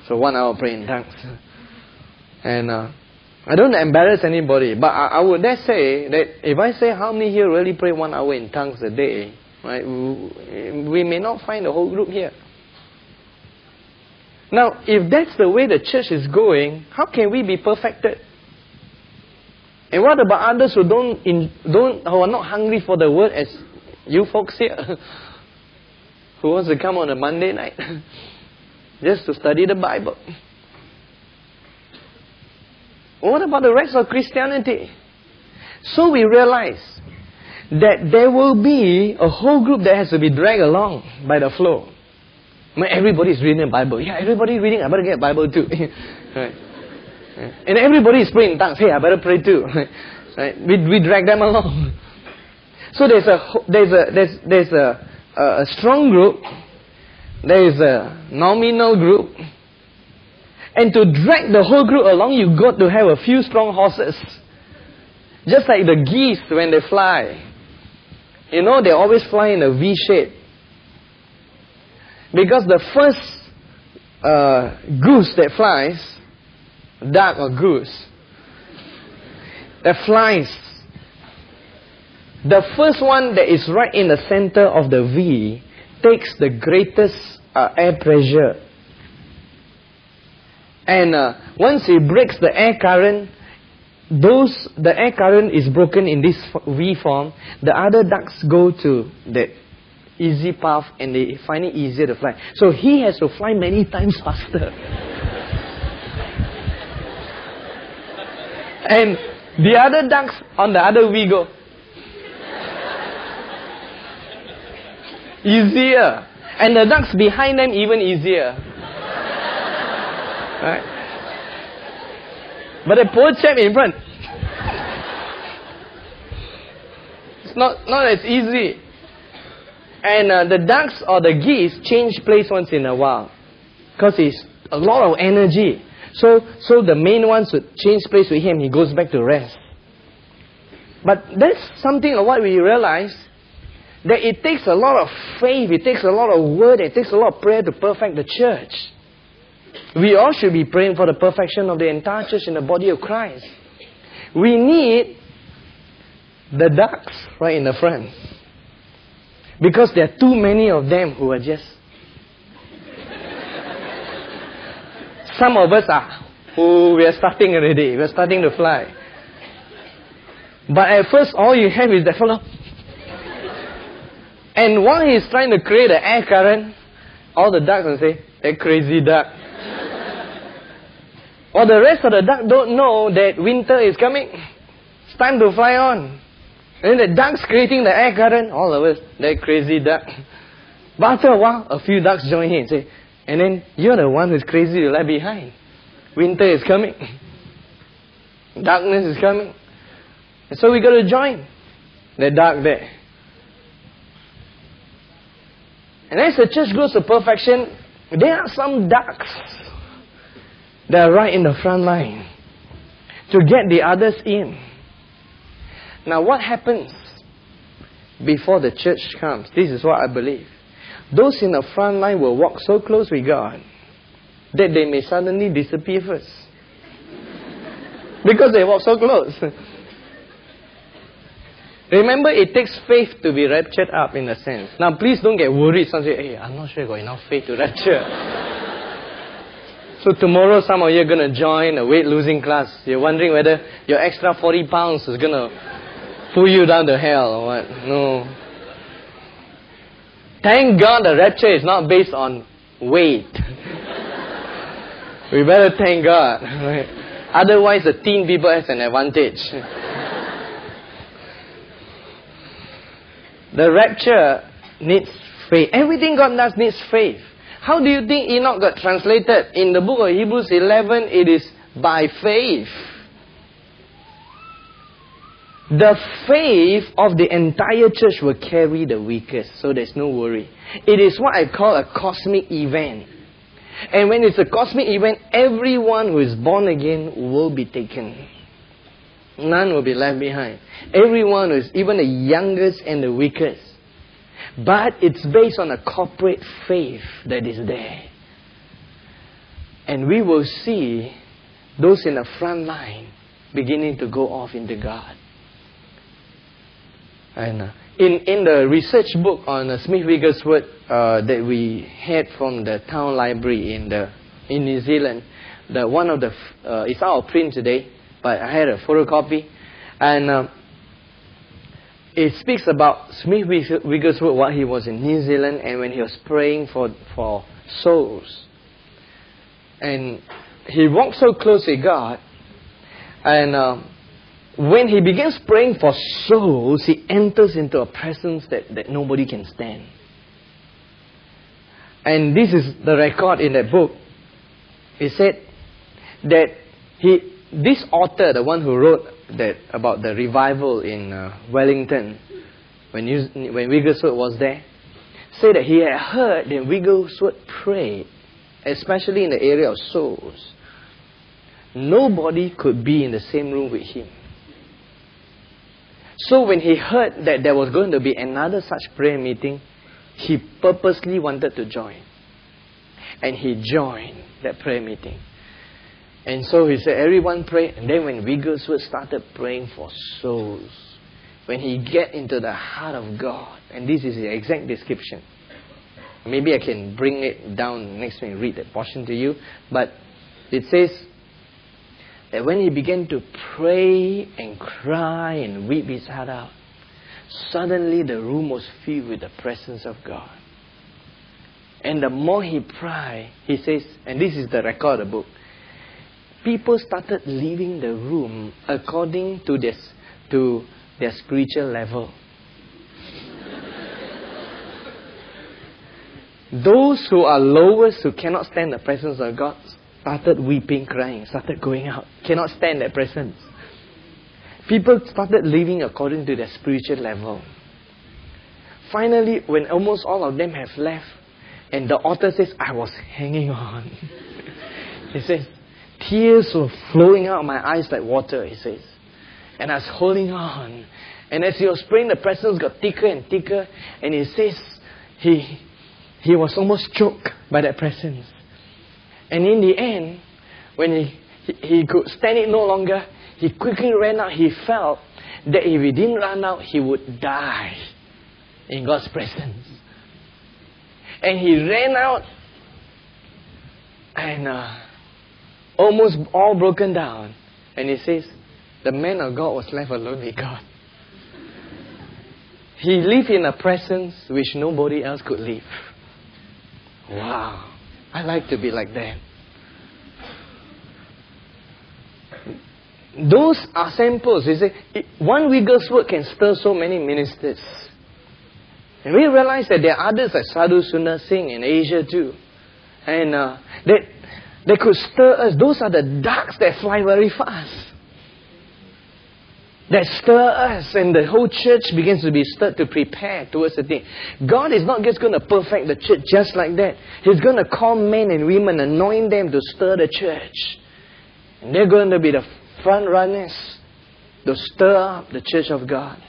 So one hour pray in tongues. And uh, I don't embarrass anybody, but I, I would dare say that if I say how many here really pray one hour in tongues a day, right, we may not find the whole group here. Now, if that's the way the church is going, how can we be perfected? And what about others who don't, in, don't who are not hungry for the word as you folks here? who wants to come on a Monday night just to study the Bible? What about the rest of Christianity? So we realize that there will be a whole group that has to be dragged along by the flow. I mean, everybody's reading the Bible. Yeah, everybody's reading. I better get a Bible too. right. And everybody is praying in tongues. Hey, I better pray too. right? We, we drag them along. So there's a there's a there's there's a, a strong group. There is a nominal group. And to drag the whole group along, you got to have a few strong horses. Just like the geese when they fly. You know, they always fly in a V shape. Because the first uh, goose that flies, duck or goose, that flies, the first one that is right in the center of the V takes the greatest uh, air pressure. And uh, once it breaks the air current, those the air current is broken in this V form. The other ducks go to the easy path and they find it easier to fly. So he has to fly many times faster. and the other ducks on the other V go. easier. And the ducks behind them even easier. Right? But the poor chap in front. It's not, not as easy. And uh, the ducks or the geese change place once in a while. Because it's a lot of energy. So, so the main ones would change place with him. He goes back to rest. But that's something of what we realize that it takes a lot of faith, it takes a lot of word, it takes a lot of prayer to perfect the church. We all should be praying for the perfection of the entire church in the body of Christ. We need the ducks right in the front. Because there are too many of them who are just. Some of us are. Oh, we are starting already. We are starting to fly. But at first, all you have is that fellow. And while he's trying to create an air current, all the ducks will say, that crazy duck. or the rest of the duck don't know that winter is coming. It's time to fly on. And the ducks creating the air current, all of us, that crazy duck. But after a while, a few ducks join in and say, and then you're the one who's crazy to lag behind. Winter is coming. Darkness is coming. And so we got to join the dark there. And as the church grows to perfection, there are some ducks that are right in the front line to get the others in. Now, what happens before the church comes? This is what I believe. Those in the front line will walk so close with God that they may suddenly disappear first. because they walk so close. Remember, it takes faith to be raptured up in a sense. Now, please don't get worried. Some say, hey, I'm not sure I got enough faith to rapture. so tomorrow, some of you are going to join a weight losing class. You're wondering whether your extra 40 pounds is going to pull you down to hell or what. No. Thank God the rapture is not based on weight. we better thank God. Right? Otherwise, the teen people has an advantage. The rapture needs faith. Everything God does needs faith. How do you think Enoch got translated? In the book of Hebrews 11, it is by faith. The faith of the entire church will carry the weakest, so there's no worry. It is what I call a cosmic event. And when it's a cosmic event, everyone who is born again will be taken. None will be left behind. Everyone is, even the youngest and the weakest. But it's based on a corporate faith that is there. And we will see those in the front line beginning to go off into God. And uh, in, in the research book on uh, Smith Wigglesworth uh, that we had from the town library in, the, in New Zealand, the, one of the, uh, it's out of print today, but I had a photocopy. And uh, it speaks about Smith Wigglesworth, what he was in New Zealand, and when he was praying for, for souls. And he walked so close to God, and uh, when he begins praying for souls, he enters into a presence that, that nobody can stand. And this is the record in that book. He said that he, this author, the one who wrote that about the revival in uh, Wellington, when, you, when Wigglesworth was there, said that he had heard that Wigglesworth pray, especially in the area of souls. Nobody could be in the same room with him. So when he heard that there was going to be another such prayer meeting, he purposely wanted to join. And he joined that prayer meeting. And so he said, everyone pray. And then when Wigglesworth started praying for souls, when he get into the heart of God, and this is the exact description. Maybe I can bring it down next and read that portion to you. But it says, that when he began to pray and cry and weep his heart out, suddenly the room was filled with the presence of God. And the more he prayed, he says, and this is the record of the book, people started leaving the room according to this to their spiritual level. Those who are lowest, who cannot stand the presence of God, started weeping, crying, started going out, cannot stand that presence. People started living according to their spiritual level. Finally, when almost all of them have left, and the author says, I was hanging on. he says, tears were flowing out of my eyes like water, he says. And I was holding on. And as he was praying, the presence got thicker and thicker. And he says he, he was almost choked by that presence. And in the end, when he, he, he could stand it no longer, he quickly ran out. He felt that if he didn't run out, he would die in God's presence. And he ran out and uh, almost all broken down. And he says, the man of God was left alone with God. He lived in a presence which nobody else could live. Wow. I like to be like that. Those are samples. You see, one Wigglesworth can stir so many ministers. And we realize that there are others like Sadhu Sundar Singh in Asia too. And uh, that they could stir us. Those are the ducks that fly very fast. That stir us, and the whole church begins to be stirred to prepare towards the day. God is not just going to perfect the church just like that. He's going to call men and women, anoint them to stir the church. And they're going to be the front runners to stir up the church of God.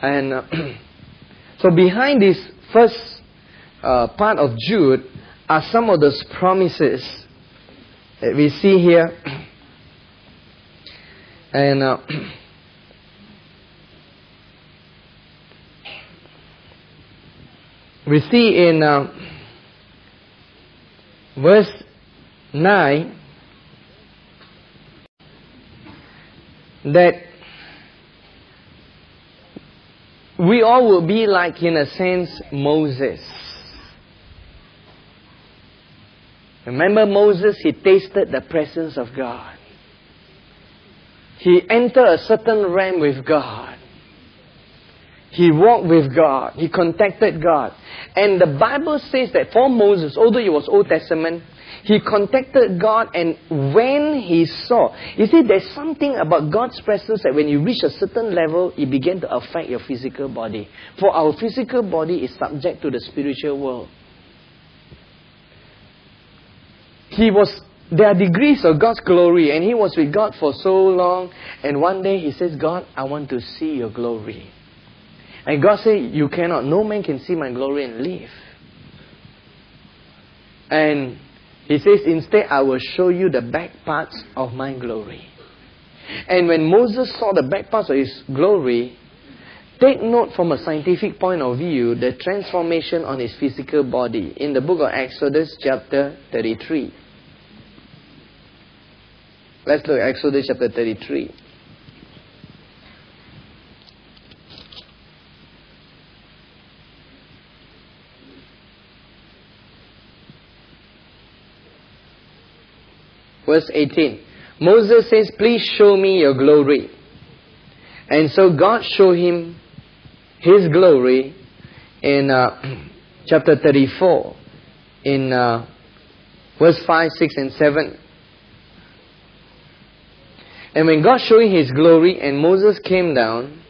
And uh, so, behind this first uh, part of Jude are some of those promises that we see here. And uh, we see in uh, verse 9 that we all will be like, in a sense, Moses. Remember Moses, he tasted the presence of God. He entered a certain realm with God. He walked with God. He contacted God. And the Bible says that for Moses, although he was Old Testament, he contacted God and when he saw, you see, there's something about God's presence that when you reach a certain level, it begins to affect your physical body. For our physical body is subject to the spiritual world. He was there are degrees of God's glory, and he was with God for so long. And one day he says, God, I want to see your glory. And God said, You cannot. No man can see my glory and live. And he says, Instead, I will show you the back parts of my glory. And when Moses saw the back parts of his glory, take note from a scientific point of view the transformation on his physical body in the book of Exodus, chapter 33. Let's look at Exodus chapter 33. Verse 18. Moses says, Please show me your glory. And so God showed him his glory in uh, chapter 34, in uh, verse 5, 6, and 7. And when God showed his glory and Moses came down,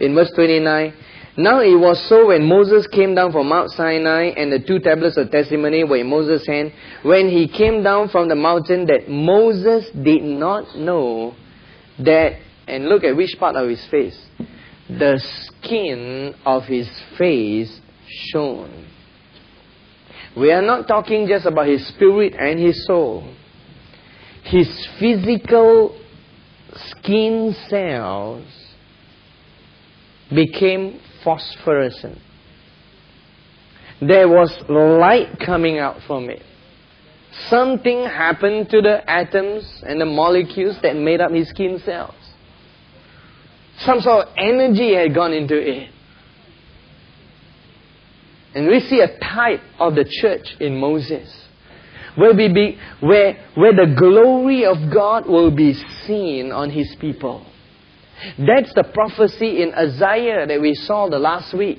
in verse 29, now it was so when Moses came down from Mount Sinai and the two tablets of testimony were in Moses' hand, when he came down from the mountain, that Moses did not know that, and look at which part of his face, the skin of his face shone. We are not talking just about his spirit and his soul. His physical skin cells became phosphorescent. There was light coming out from it. Something happened to the atoms and the molecules that made up his skin cells. Some sort of energy had gone into it. And we see a type of the church in Moses where, we be, where, where the glory of God will be seen on His people. That's the prophecy in Isaiah that we saw the last week.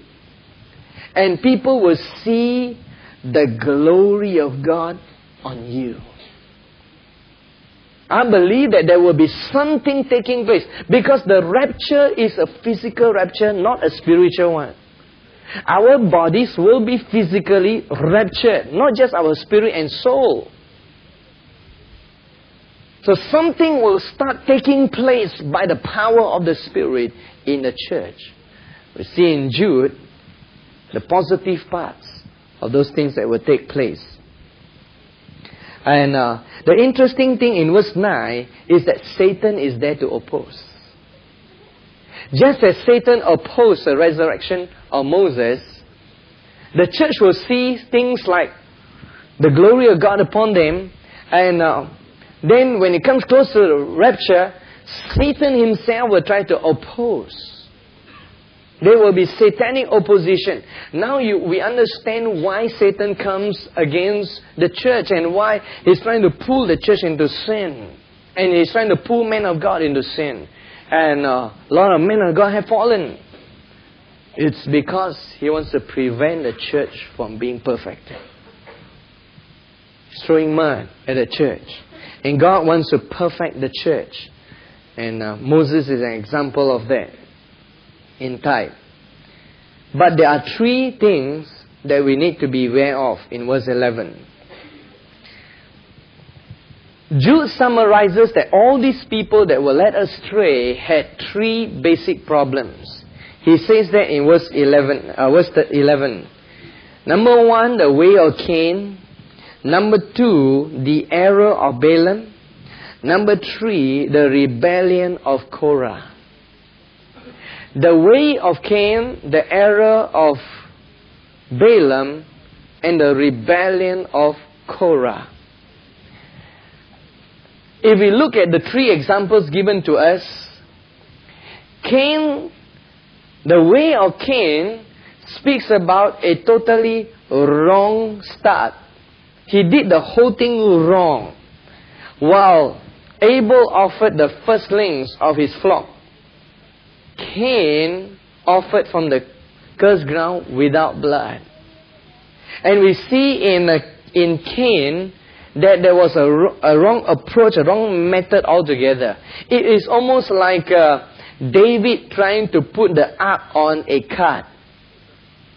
And people will see the glory of God on you. I believe that there will be something taking place because the rapture is a physical rapture, not a spiritual one. Our bodies will be physically raptured, not just our spirit and soul. So something will start taking place by the power of the Spirit in the church. We see in Jude the positive parts of those things that will take place. And uh, the interesting thing in verse 9 is that Satan is there to oppose. Just as Satan opposed the resurrection of Moses, the church will see things like the glory of God upon them, and uh, then when it comes close to the rapture, Satan himself will try to oppose. There will be satanic opposition. Now you, we understand why Satan comes against the church and why he's trying to pull the church into sin. And he's trying to pull men of God into sin. And uh, a lot of men of God have fallen. It's because he wants to prevent the church from being perfect. He's throwing mud at the church. And God wants to perfect the church. And uh, Moses is an example of that in time. But there are three things that we need to be aware of in verse 11. Jude summarizes that all these people that were led astray had three basic problems. He says that in verse 11. Uh, verse 11. Number one, the way of Cain. Number two, the error of Balaam. Number three, the rebellion of Korah. The way of Cain, the error of Balaam, and the rebellion of Korah. If we look at the three examples given to us, Cain, the way of Cain speaks about a totally wrong start. He did the whole thing wrong. While Abel offered the firstlings of his flock, Cain offered from the cursed ground without blood. And we see in, uh, in Cain that there was a, a wrong approach, a wrong method altogether. It is almost like uh, David trying to put the ark on a cart.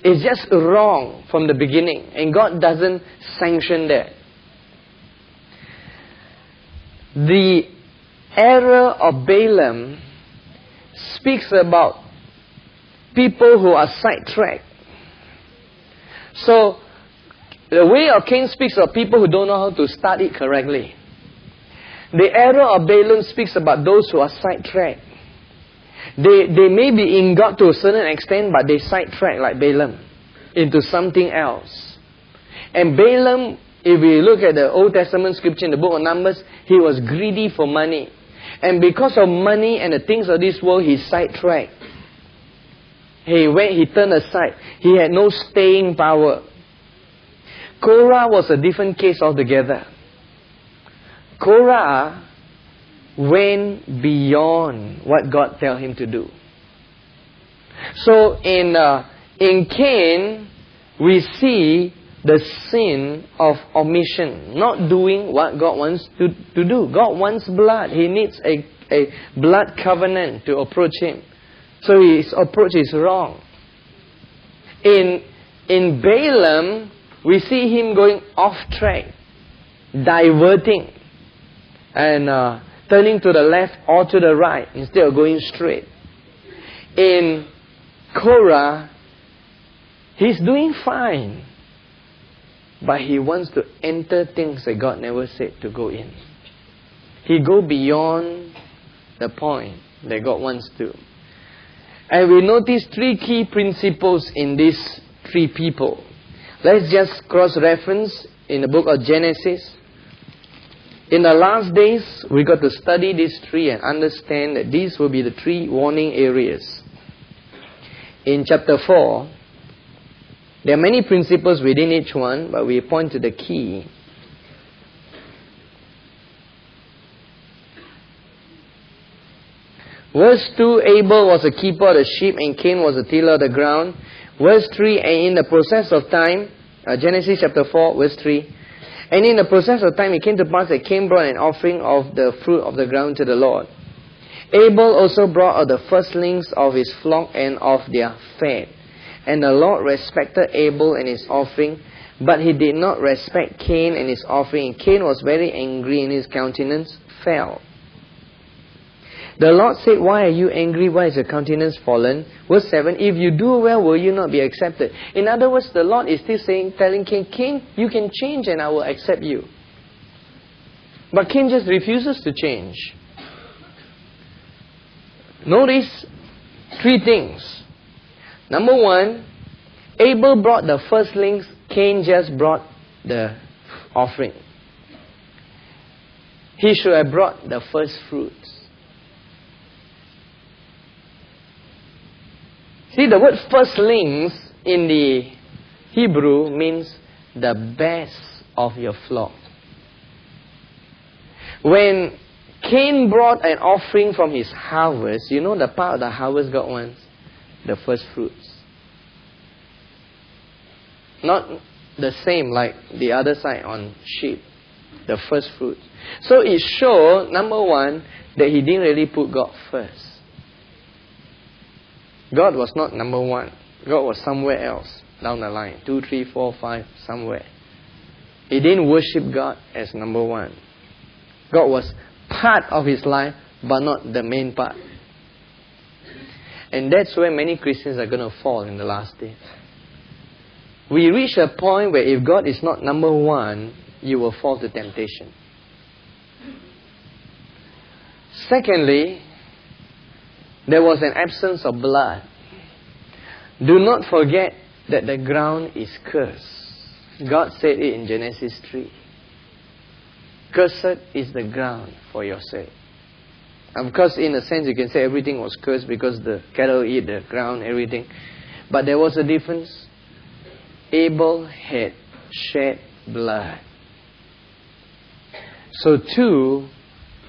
It's just wrong from the beginning, and God doesn't sanction that. The error of Balaam speaks about people who are sidetracked. So, the way of Cain speaks of people who don't know how to start it correctly. The error of Balaam speaks about those who are sidetracked. They, they may be in God to a certain extent, but they sidetrack like Balaam into something else. And Balaam, if we look at the Old Testament scripture in the book of Numbers, he was greedy for money. And because of money and the things of this world, he sidetracked. He went, he turned aside. He had no staying power. Korah was a different case altogether. Korah went beyond what God tell him to do. So in uh, in Cain, we see the sin of omission, not doing what God wants to, to do. God wants blood. He needs a, a blood covenant to approach Him. So his approach is wrong. In, in Balaam, we see him going off track, diverting, and uh, turning to the left or to the right instead of going straight. In Korah, he's doing fine. But he wants to enter things that God never said to go in. He go beyond the point that God wants to. And we notice three key principles in these three people. Let's just cross-reference in the book of Genesis. In the last days, we got to study these three and understand that these will be the three warning areas. In chapter 4, there are many principles within each one, but we point to the key. Verse 2 Abel was a keeper of the sheep, and Cain was a tiller of the ground. Verse 3 And in the process of time, uh, Genesis chapter 4, verse 3 And in the process of time it came to pass that Cain brought an offering of the fruit of the ground to the Lord. Abel also brought of the firstlings of his flock and of their fat. And the Lord respected Abel and his offering, But he did not respect Cain and his offering. And Cain was very angry and his countenance fell. The Lord said, Why are you angry? Why is your countenance fallen? Verse 7 If you do well, will you not be accepted? In other words, the Lord is still saying, telling Cain, Cain, you can change and I will accept you. But Cain just refuses to change. Notice three things. Number one, Abel brought the firstlings, Cain just brought the offering. He should have brought the first fruits. See, the word firstlings in the Hebrew means the best of your flock. When Cain brought an offering from his harvest, you know the part of the harvest God wants? The first fruits. Not the same like the other side on sheep. The first fruits. So it showed, number one, that he didn't really put God first. God was not number one. God was somewhere else down the line. Two, three, four, five, somewhere. He didn't worship God as number one. God was part of his life, but not the main part. And that's where many Christians are going to fall in the last days. We reach a point where if God is not number one, you will fall to temptation. Secondly, there was an absence of blood. Do not forget that the ground is cursed. God said it in Genesis 3. Cursed is the ground for your sake. Of course, in a sense, you can say everything was cursed because the cattle eat the ground, everything. But there was a difference. Abel had shed blood. So, too,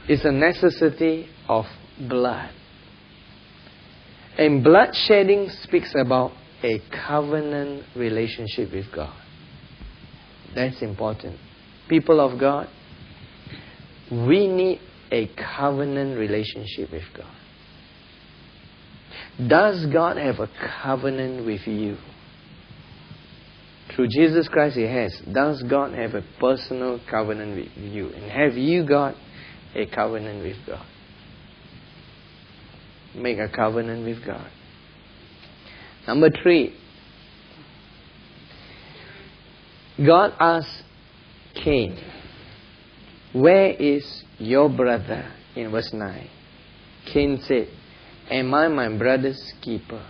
is a necessity of blood. And blood shedding speaks about a covenant relationship with God. That's important. People of God, we need a covenant relationship with God. Does God have a covenant with you? Through Jesus Christ, He has. Does God have a personal covenant with you? And have you got a covenant with God? Make a covenant with God. Number three, God asked Cain, Where is your brother? In verse 9. Cain said, Am I my brother's keeper?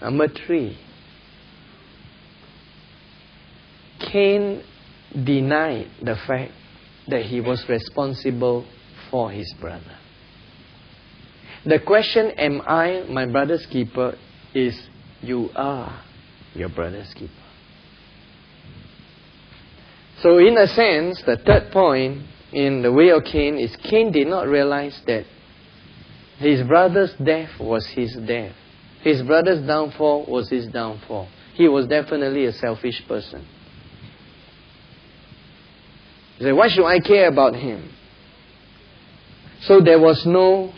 Number three, Cain denied the fact that he was responsible for his brother. The question, Am I my brother's keeper? is You are your brother's keeper. So, in a sense, the third point in the way of Cain is Cain did not realize that his brother's death was his death. His brother's downfall was his downfall. He was definitely a selfish person. He said, Why should I care about him? So there was no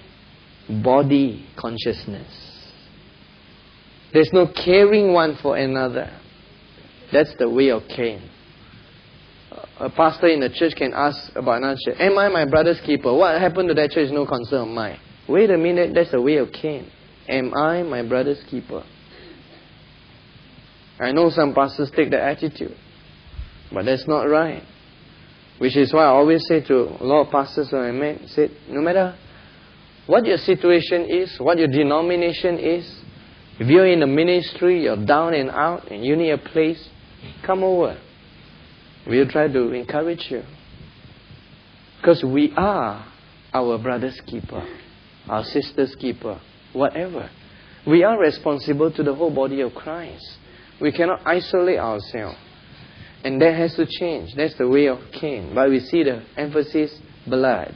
body consciousness. There's no caring one for another. That's the way of Cain. A pastor in the church can ask about another church, Am I my brother's keeper? What happened to that church is no concern of mine. Wait a minute, that's the way of Cain. Am I my brother's keeper? I know some pastors take that attitude, but that's not right. Which is why I always say to a lot of pastors when I met, say, no matter what your situation is, what your denomination is, if you're in the ministry, you're down and out, and you need a place, come over. We'll try to encourage you. Because we are our brother's keeper, our sister's keeper, whatever. We are responsible to the whole body of Christ. We cannot isolate ourselves. And that has to change. That's the way of Cain. But we see the emphasis blood.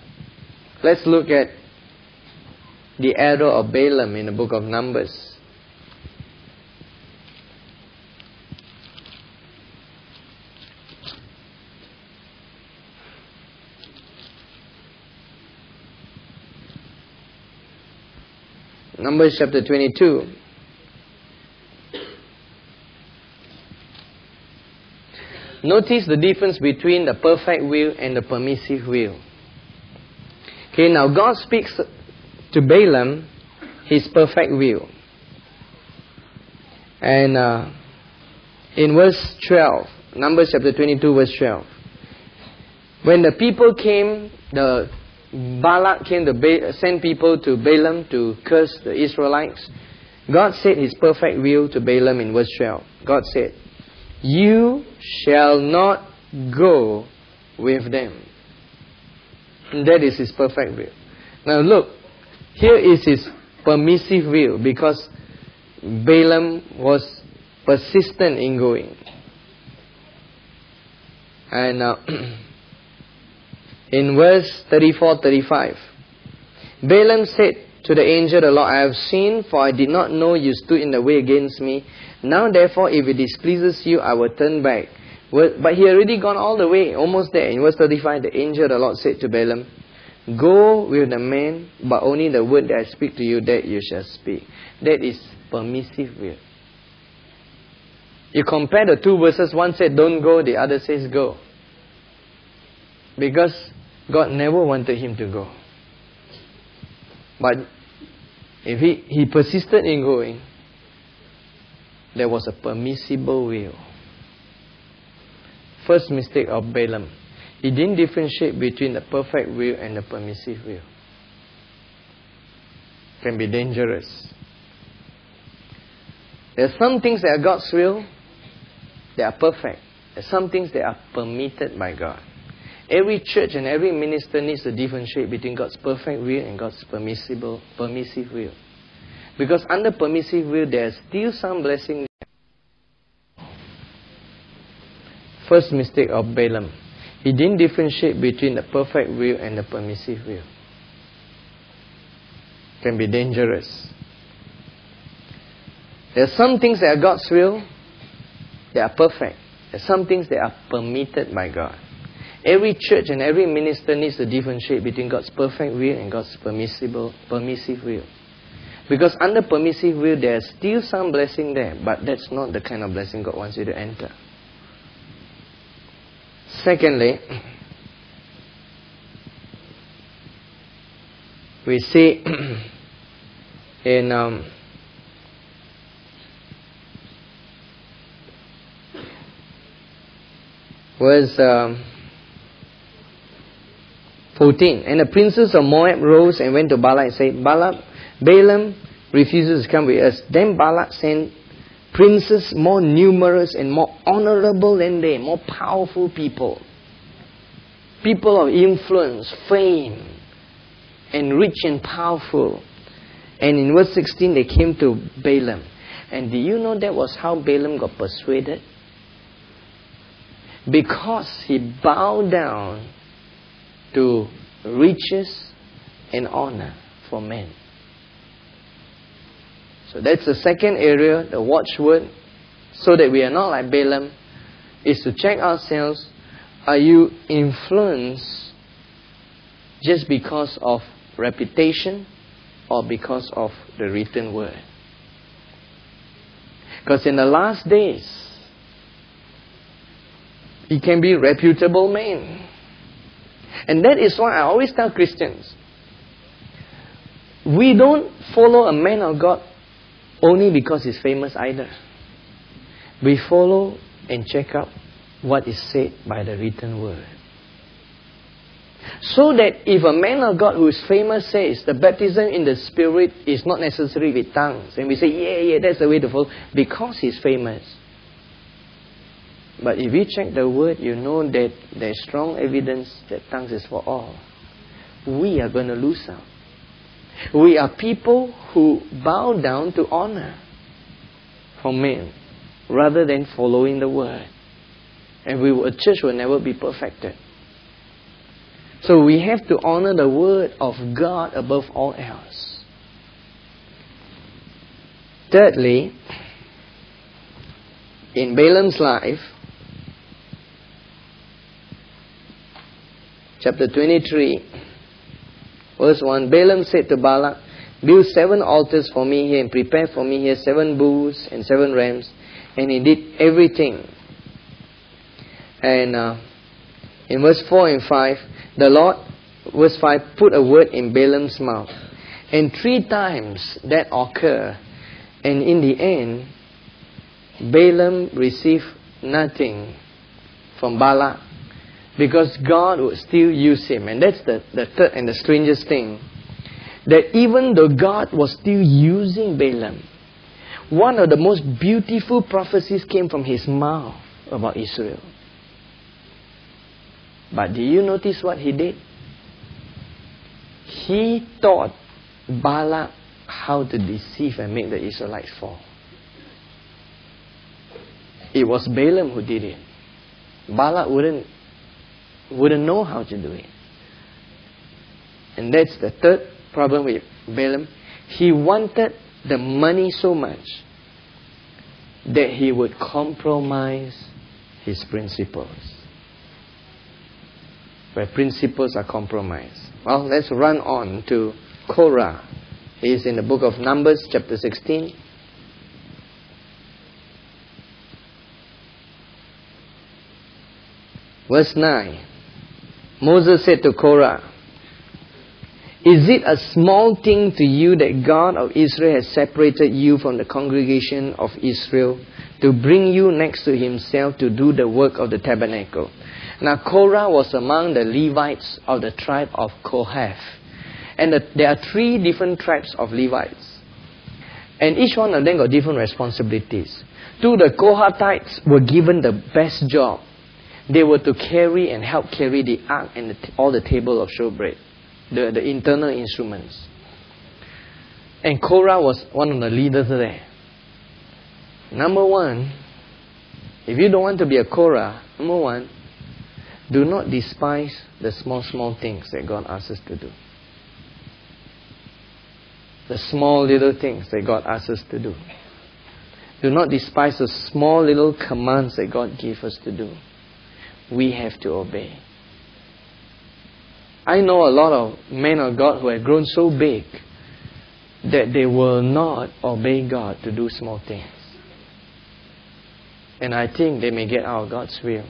Let's look at the arrow of Balaam in the book of Numbers. Numbers chapter 22. Notice the difference between the perfect will and the permissive will. Okay, now God speaks to Balaam his perfect will. And uh, in verse 12, Numbers chapter 22, verse 12, when the people came, the Balak came to ba- send people to Balaam to curse the Israelites. God said his perfect will to Balaam in verse 12. God said, You shall not go with them. And that is his perfect will. Now look, here is his permissive will because Balaam was persistent in going. And uh, in verse 34 35, Balaam said to the angel of the Lord, I have seen, for I did not know you stood in the way against me. Now therefore, if it displeases you, I will turn back. But he already gone all the way, almost there. In verse 35, the angel the Lord said to Balaam, Go with the man, but only the word that I speak to you, that you shall speak. That is permissive will. You compare the two verses, one said don't go, the other says go. Because God never wanted him to go. But if he, he persisted in going, there was a permissible will. First mistake of Balaam. He didn't differentiate between the perfect will and the permissive will. Can be dangerous. There are some things that are God's will, they are perfect. There are some things that are permitted by God. Every church and every minister needs to differentiate between God's perfect will and God's permissible, permissive will. Because under permissive will, there is still some blessing. First mistake of Balaam. He didn't differentiate between the perfect will and the permissive will. Can be dangerous. There are some things that are God's will, they are perfect. There are some things that are permitted by God. Every church and every minister needs to differentiate between God's perfect will and God's permissible, permissive will. Because under permissive will, there's still some blessing there, but that's not the kind of blessing God wants you to enter. Secondly, we see in um, verse um, 14. And the princes of Moab rose and went to Balak and said, Balak, Balaam refuses to come with us. Then Balak sent princes more numerous and more honorable than they, more powerful people. People of influence, fame, and rich and powerful. And in verse 16, they came to Balaam. And do you know that was how Balaam got persuaded? Because he bowed down to riches and honor for men. So that's the second area, the watchword, so that we are not like Balaam, is to check ourselves are you influenced just because of reputation or because of the written word? Because in the last days, he can be reputable man. And that is why I always tell Christians, we don't follow a man of God only because he's famous either. We follow and check out what is said by the written word. So that if a man of God who is famous says the baptism in the Spirit is not necessary with tongues, and we say, yeah, yeah, that's the way to follow, because he's famous. But if you check the word, you know that there's strong evidence that tongues is for all. We are going to lose out. We are people who bow down to honor for men rather than following the word. And we, a church will never be perfected. So we have to honor the word of God above all else. Thirdly, in Balaam's life, chapter 23, verse 1, Balaam said to Balak, Build seven altars for me here and prepare for me here seven bulls and seven rams. And he did everything And uh, in verse 4 and 5, the Lord, verse 5, put a word in Balaam's mouth. And three times that occur. And in the end, Balaam received nothing from Balak because God would still use him. And that's the, the third and the strangest thing. That even though God was still using Balaam, one of the most beautiful prophecies came from his mouth about Israel. But do you notice what he did? He taught Balak how to deceive and make the Israelites fall. It was Balaam who did it. Balak wouldn't wouldn't know how to do it. And that's the third problem with Balaam. He wanted the money so much that he would compromise his principles. Where principles are compromised. Well, let's run on to Korah. He is in the book of Numbers, chapter 16. Verse 9. Moses said to Korah, Is it a small thing to you that God of Israel has separated you from the congregation of Israel to bring you next to himself to do the work of the tabernacle? Now Korah was among the Levites of the tribe of Kohath. And the, there are three different tribes of Levites. And each one of them got different responsibilities. Two, the Kohathites were given the best job they were to carry and help carry the ark and the, all the table of showbread, the, the internal instruments. And Korah was one of the leaders there. Number one, if you don't want to be a Korah, number one, do not despise the small, small things that God asks us to do. The small little things that God asks us to do. Do not despise the small little commands that God gave us to do we have to obey. I know a lot of men of God who have grown so big that they will not obey God to do small things. And I think they may get out of God's will.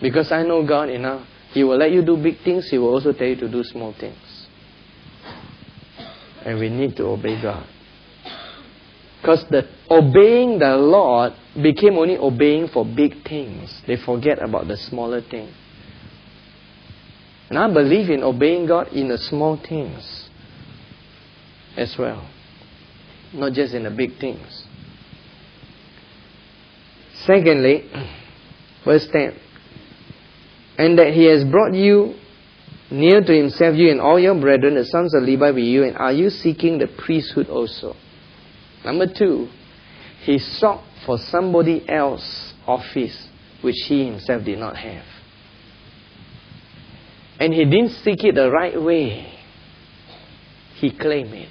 Because I know God enough. He will let you do big things, He will also tell you to do small things. And we need to obey God. Because the obeying the Lord became only obeying for big things. They forget about the smaller things. And I believe in obeying God in the small things as well, not just in the big things. Secondly, verse 10 And that he has brought you near to himself, you and all your brethren, the sons of Levi with you, and are you seeking the priesthood also? Number two, he sought for somebody else office which he himself did not have. And he didn't seek it the right way. He claimed it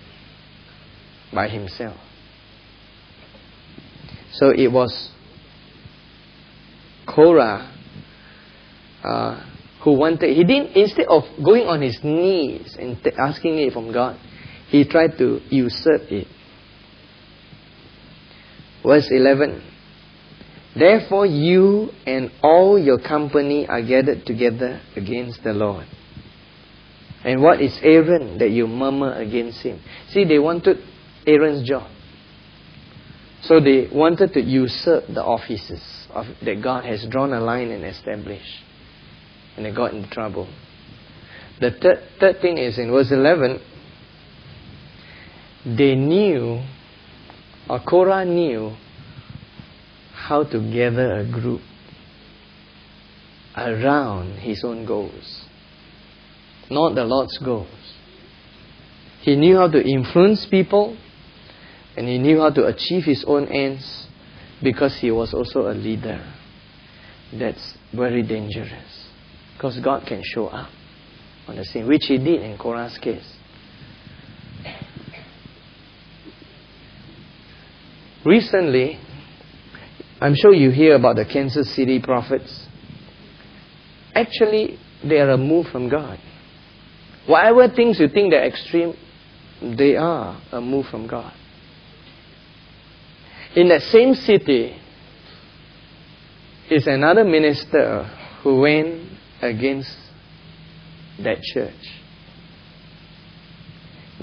by himself. So it was Korah uh, who wanted, he didn't, instead of going on his knees and t- asking it from God, he tried to usurp it. Verse 11 Therefore, you and all your company are gathered together against the Lord. And what is Aaron that you murmur against him? See, they wanted Aaron's job. So they wanted to usurp the offices of, that God has drawn a line and established. And they got into trouble. The third, third thing is in verse 11, they knew or Korah knew how to gather a group around his own goals, not the Lord's goals. He knew how to influence people and he knew how to achieve his own ends because he was also a leader. That's very dangerous because God can show up on the scene, which he did in Korah's case. Recently, I'm sure you hear about the Kansas City prophets. Actually, they are a move from God. Whatever things you think they're extreme, they are a move from God. In that same city, is another minister who went against that church.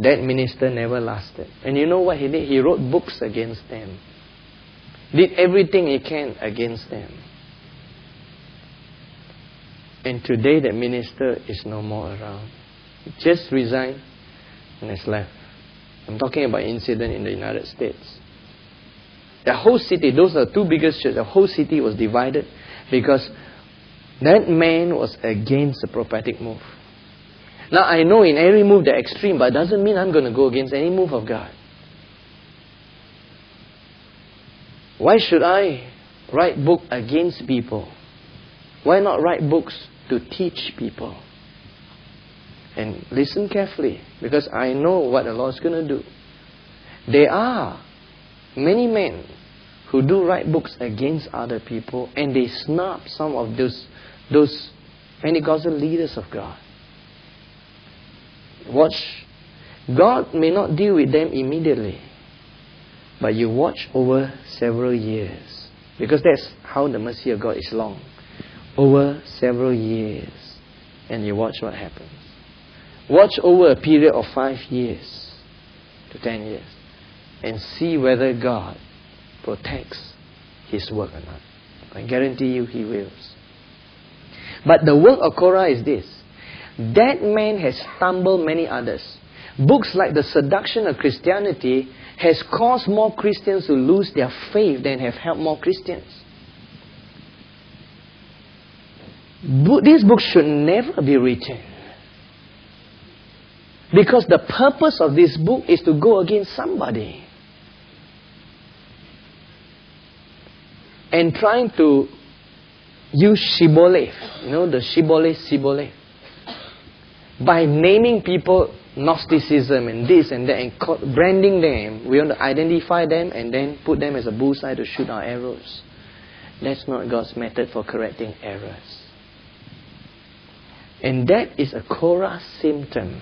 That minister never lasted. And you know what he did? He wrote books against them. Did everything he can against them. And today that minister is no more around. He just resigned and has left. I'm talking about incident in the United States. The whole city, those are the two biggest churches, the whole city was divided because that man was against the prophetic move. Now I know in every move they're extreme, but it doesn't mean I'm going to go against any move of God. Why should I write book against people? Why not write books to teach people? And listen carefully, because I know what the Lord's going to do. There are many men who do write books against other people, and they snub some of those those Pentecostal leaders of God. Watch. God may not deal with them immediately, but you watch over several years. Because that's how the mercy of God is long. Over several years. And you watch what happens. Watch over a period of five years to ten years. And see whether God protects His work or not. I guarantee you He will. But the work of Korah is this. That man has stumbled many others. Books like The Seduction of Christianity has caused more Christians to lose their faith than have helped more Christians. These books should never be written. Because the purpose of this book is to go against somebody. And trying to use shibboleth. You know the shibboleth, shibboleth. By naming people Gnosticism and this and that and branding them, we want to identify them and then put them as a bullseye to shoot our arrows. That's not God's method for correcting errors. And that is a Korah symptom.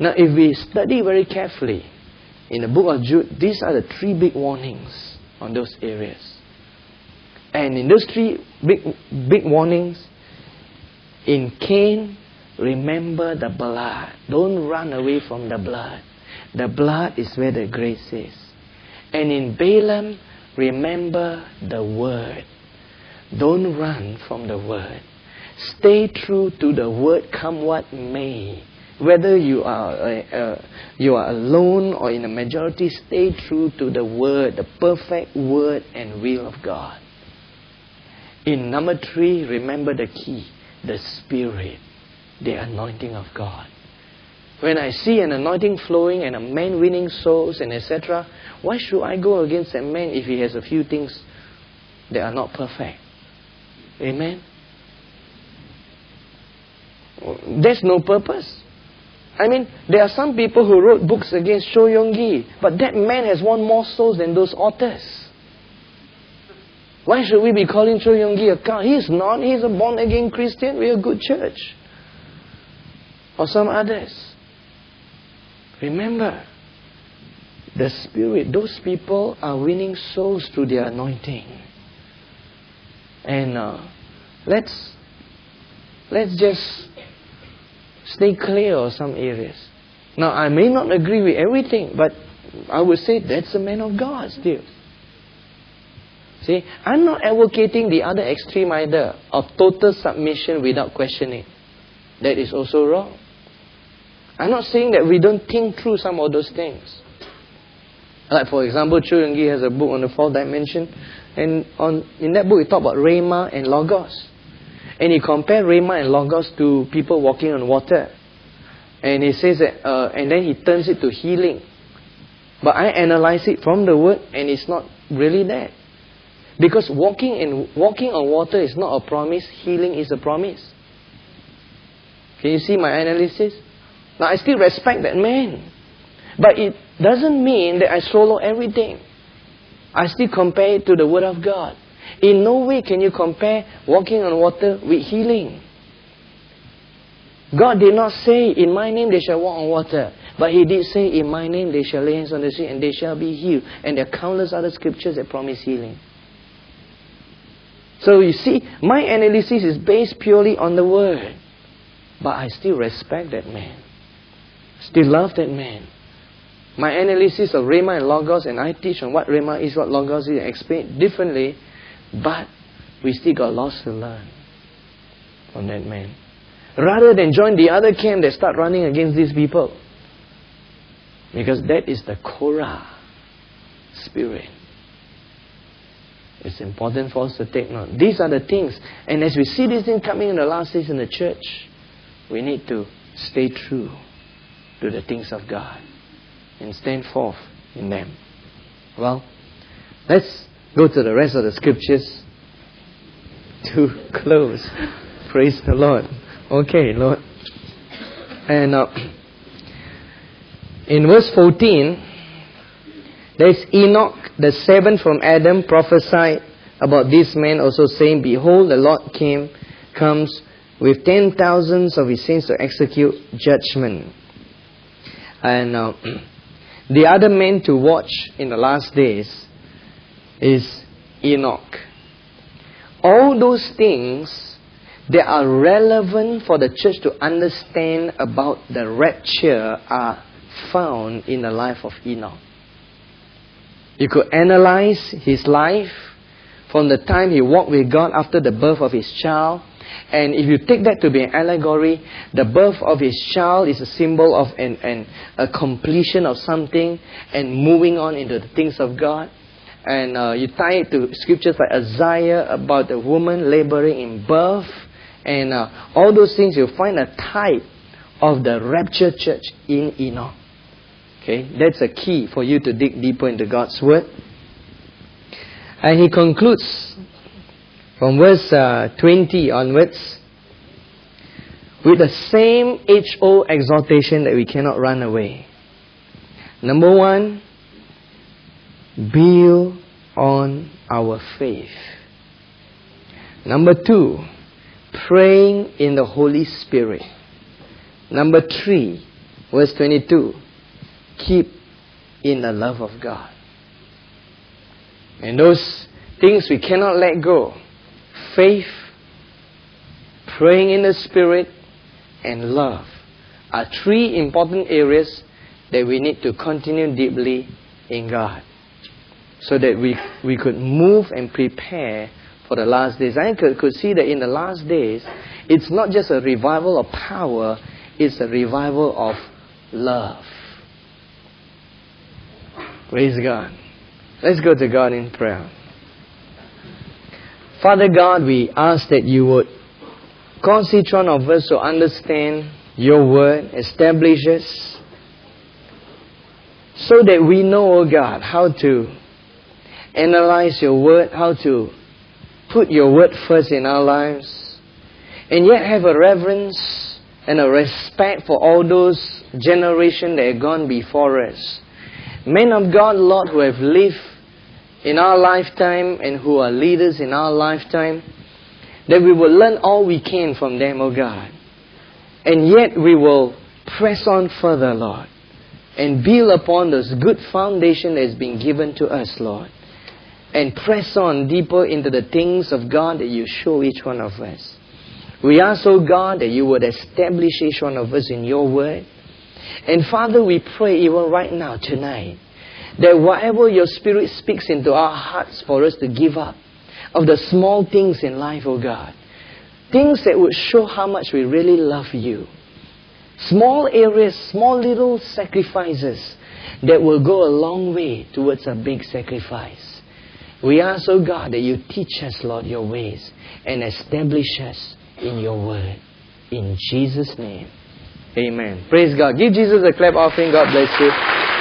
Now, if we study very carefully in the book of Jude, these are the three big warnings on those areas. And in those three big, big warnings, in Cain, remember the blood. Don't run away from the blood. The blood is where the grace is. And in Balaam, remember the word. Don't run from the word. Stay true to the word, come what may. Whether you are uh, uh, you are alone or in a majority, stay true to the word, the perfect word and will of God. In number three, remember the key the Spirit, the anointing of God. When I see an anointing flowing and a man winning souls and etc., why should I go against a man if he has a few things that are not perfect? Amen? There's no purpose. I mean, there are some people who wrote books against Cho Yong-gi, but that man has won more souls than those authors. Why should we be calling Cho Yong-gi a cow? He's not. He's a born-again Christian. We're a good church. Or some others. Remember, the Spirit, those people are winning souls through their anointing. And uh, let's let's just stay clear of some areas. Now, I may not agree with everything, but I would say that's a man of God still. See, I'm not advocating the other extreme either of total submission without questioning. That is also wrong. I'm not saying that we don't think through some of those things. Like for example, Cho Yong-gi has a book on the fourth dimension, and on in that book he talks about Rhema and Logos. And he compared Rhema and Logos to people walking on water. And he says that, uh, and then he turns it to healing. But I analyze it from the word, and it's not really that. Because walking in walking on water is not a promise, healing is a promise. Can you see my analysis? Now I still respect that man. But it doesn't mean that I swallow everything. I still compare it to the Word of God. In no way can you compare walking on water with healing. God did not say, In my name they shall walk on water. But He did say, In my name they shall lay hands on the sick and they shall be healed. And there are countless other scriptures that promise healing. So you see, my analysis is based purely on the word. But I still respect that man. Still love that man. My analysis of Rhema and Logos, and I teach on what Rhema is, what Logos is, and explain differently, but we still got lots to learn from that man. Rather than join the other camp that start running against these people. Because that is the Korah spirit. It's important for us to take note. These are the things. And as we see these things coming in the last days in the church, we need to stay true to the things of God and stand forth in them. Well, let's go to the rest of the scriptures to close. Praise the Lord. Okay, Lord. And uh, in verse 14, there's Enoch, the seventh from Adam, prophesied about this man also saying, Behold, the Lord came, comes with ten thousands of his saints to execute judgment. And uh, the other man to watch in the last days is Enoch. All those things that are relevant for the church to understand about the rapture are found in the life of Enoch. You could analyze his life from the time he walked with God after the birth of his child. And if you take that to be an allegory, the birth of his child is a symbol of an, an, a completion of something and moving on into the things of God. And uh, you tie it to scriptures like Isaiah about the woman laboring in birth. And uh, all those things, you find a type of the rapture church in Enoch. Okay, that's a key for you to dig deeper into God's Word. And he concludes from verse uh, 20 onwards with the same HO exhortation that we cannot run away. Number one, build on our faith. Number two, praying in the Holy Spirit. Number three, verse 22, keep in the love of God. And those things we cannot let go faith, praying in the Spirit, and love are three important areas that we need to continue deeply in God so that we, we could move and prepare for the last days. I could, could see that in the last days, it's not just a revival of power, it's a revival of love. Praise God. Let's go to God in prayer. Father God, we ask that you would cause each one of us to understand your word, establish us, so that we know, oh God, how to analyze your word, how to put your word first in our lives, and yet have a reverence and a respect for all those generations that have gone before us. Men of God, Lord, who have lived in our lifetime and who are leaders in our lifetime, that we will learn all we can from them, O oh God. And yet we will press on further, Lord, and build upon this good foundation that has been given to us, Lord, and press on deeper into the things of God that you show each one of us. We ask, O oh God, that you would establish each one of us in your word and Father, we pray even right now, tonight, that whatever your Spirit speaks into our hearts for us to give up, of the small things in life, oh God, things that would show how much we really love you. Small areas, small little sacrifices that will go a long way towards a big sacrifice. We ask, oh God, that you teach us, Lord, your ways and establish us in your word. In Jesus' name. Amen. Praise God. Give Jesus a clap offering. God bless you.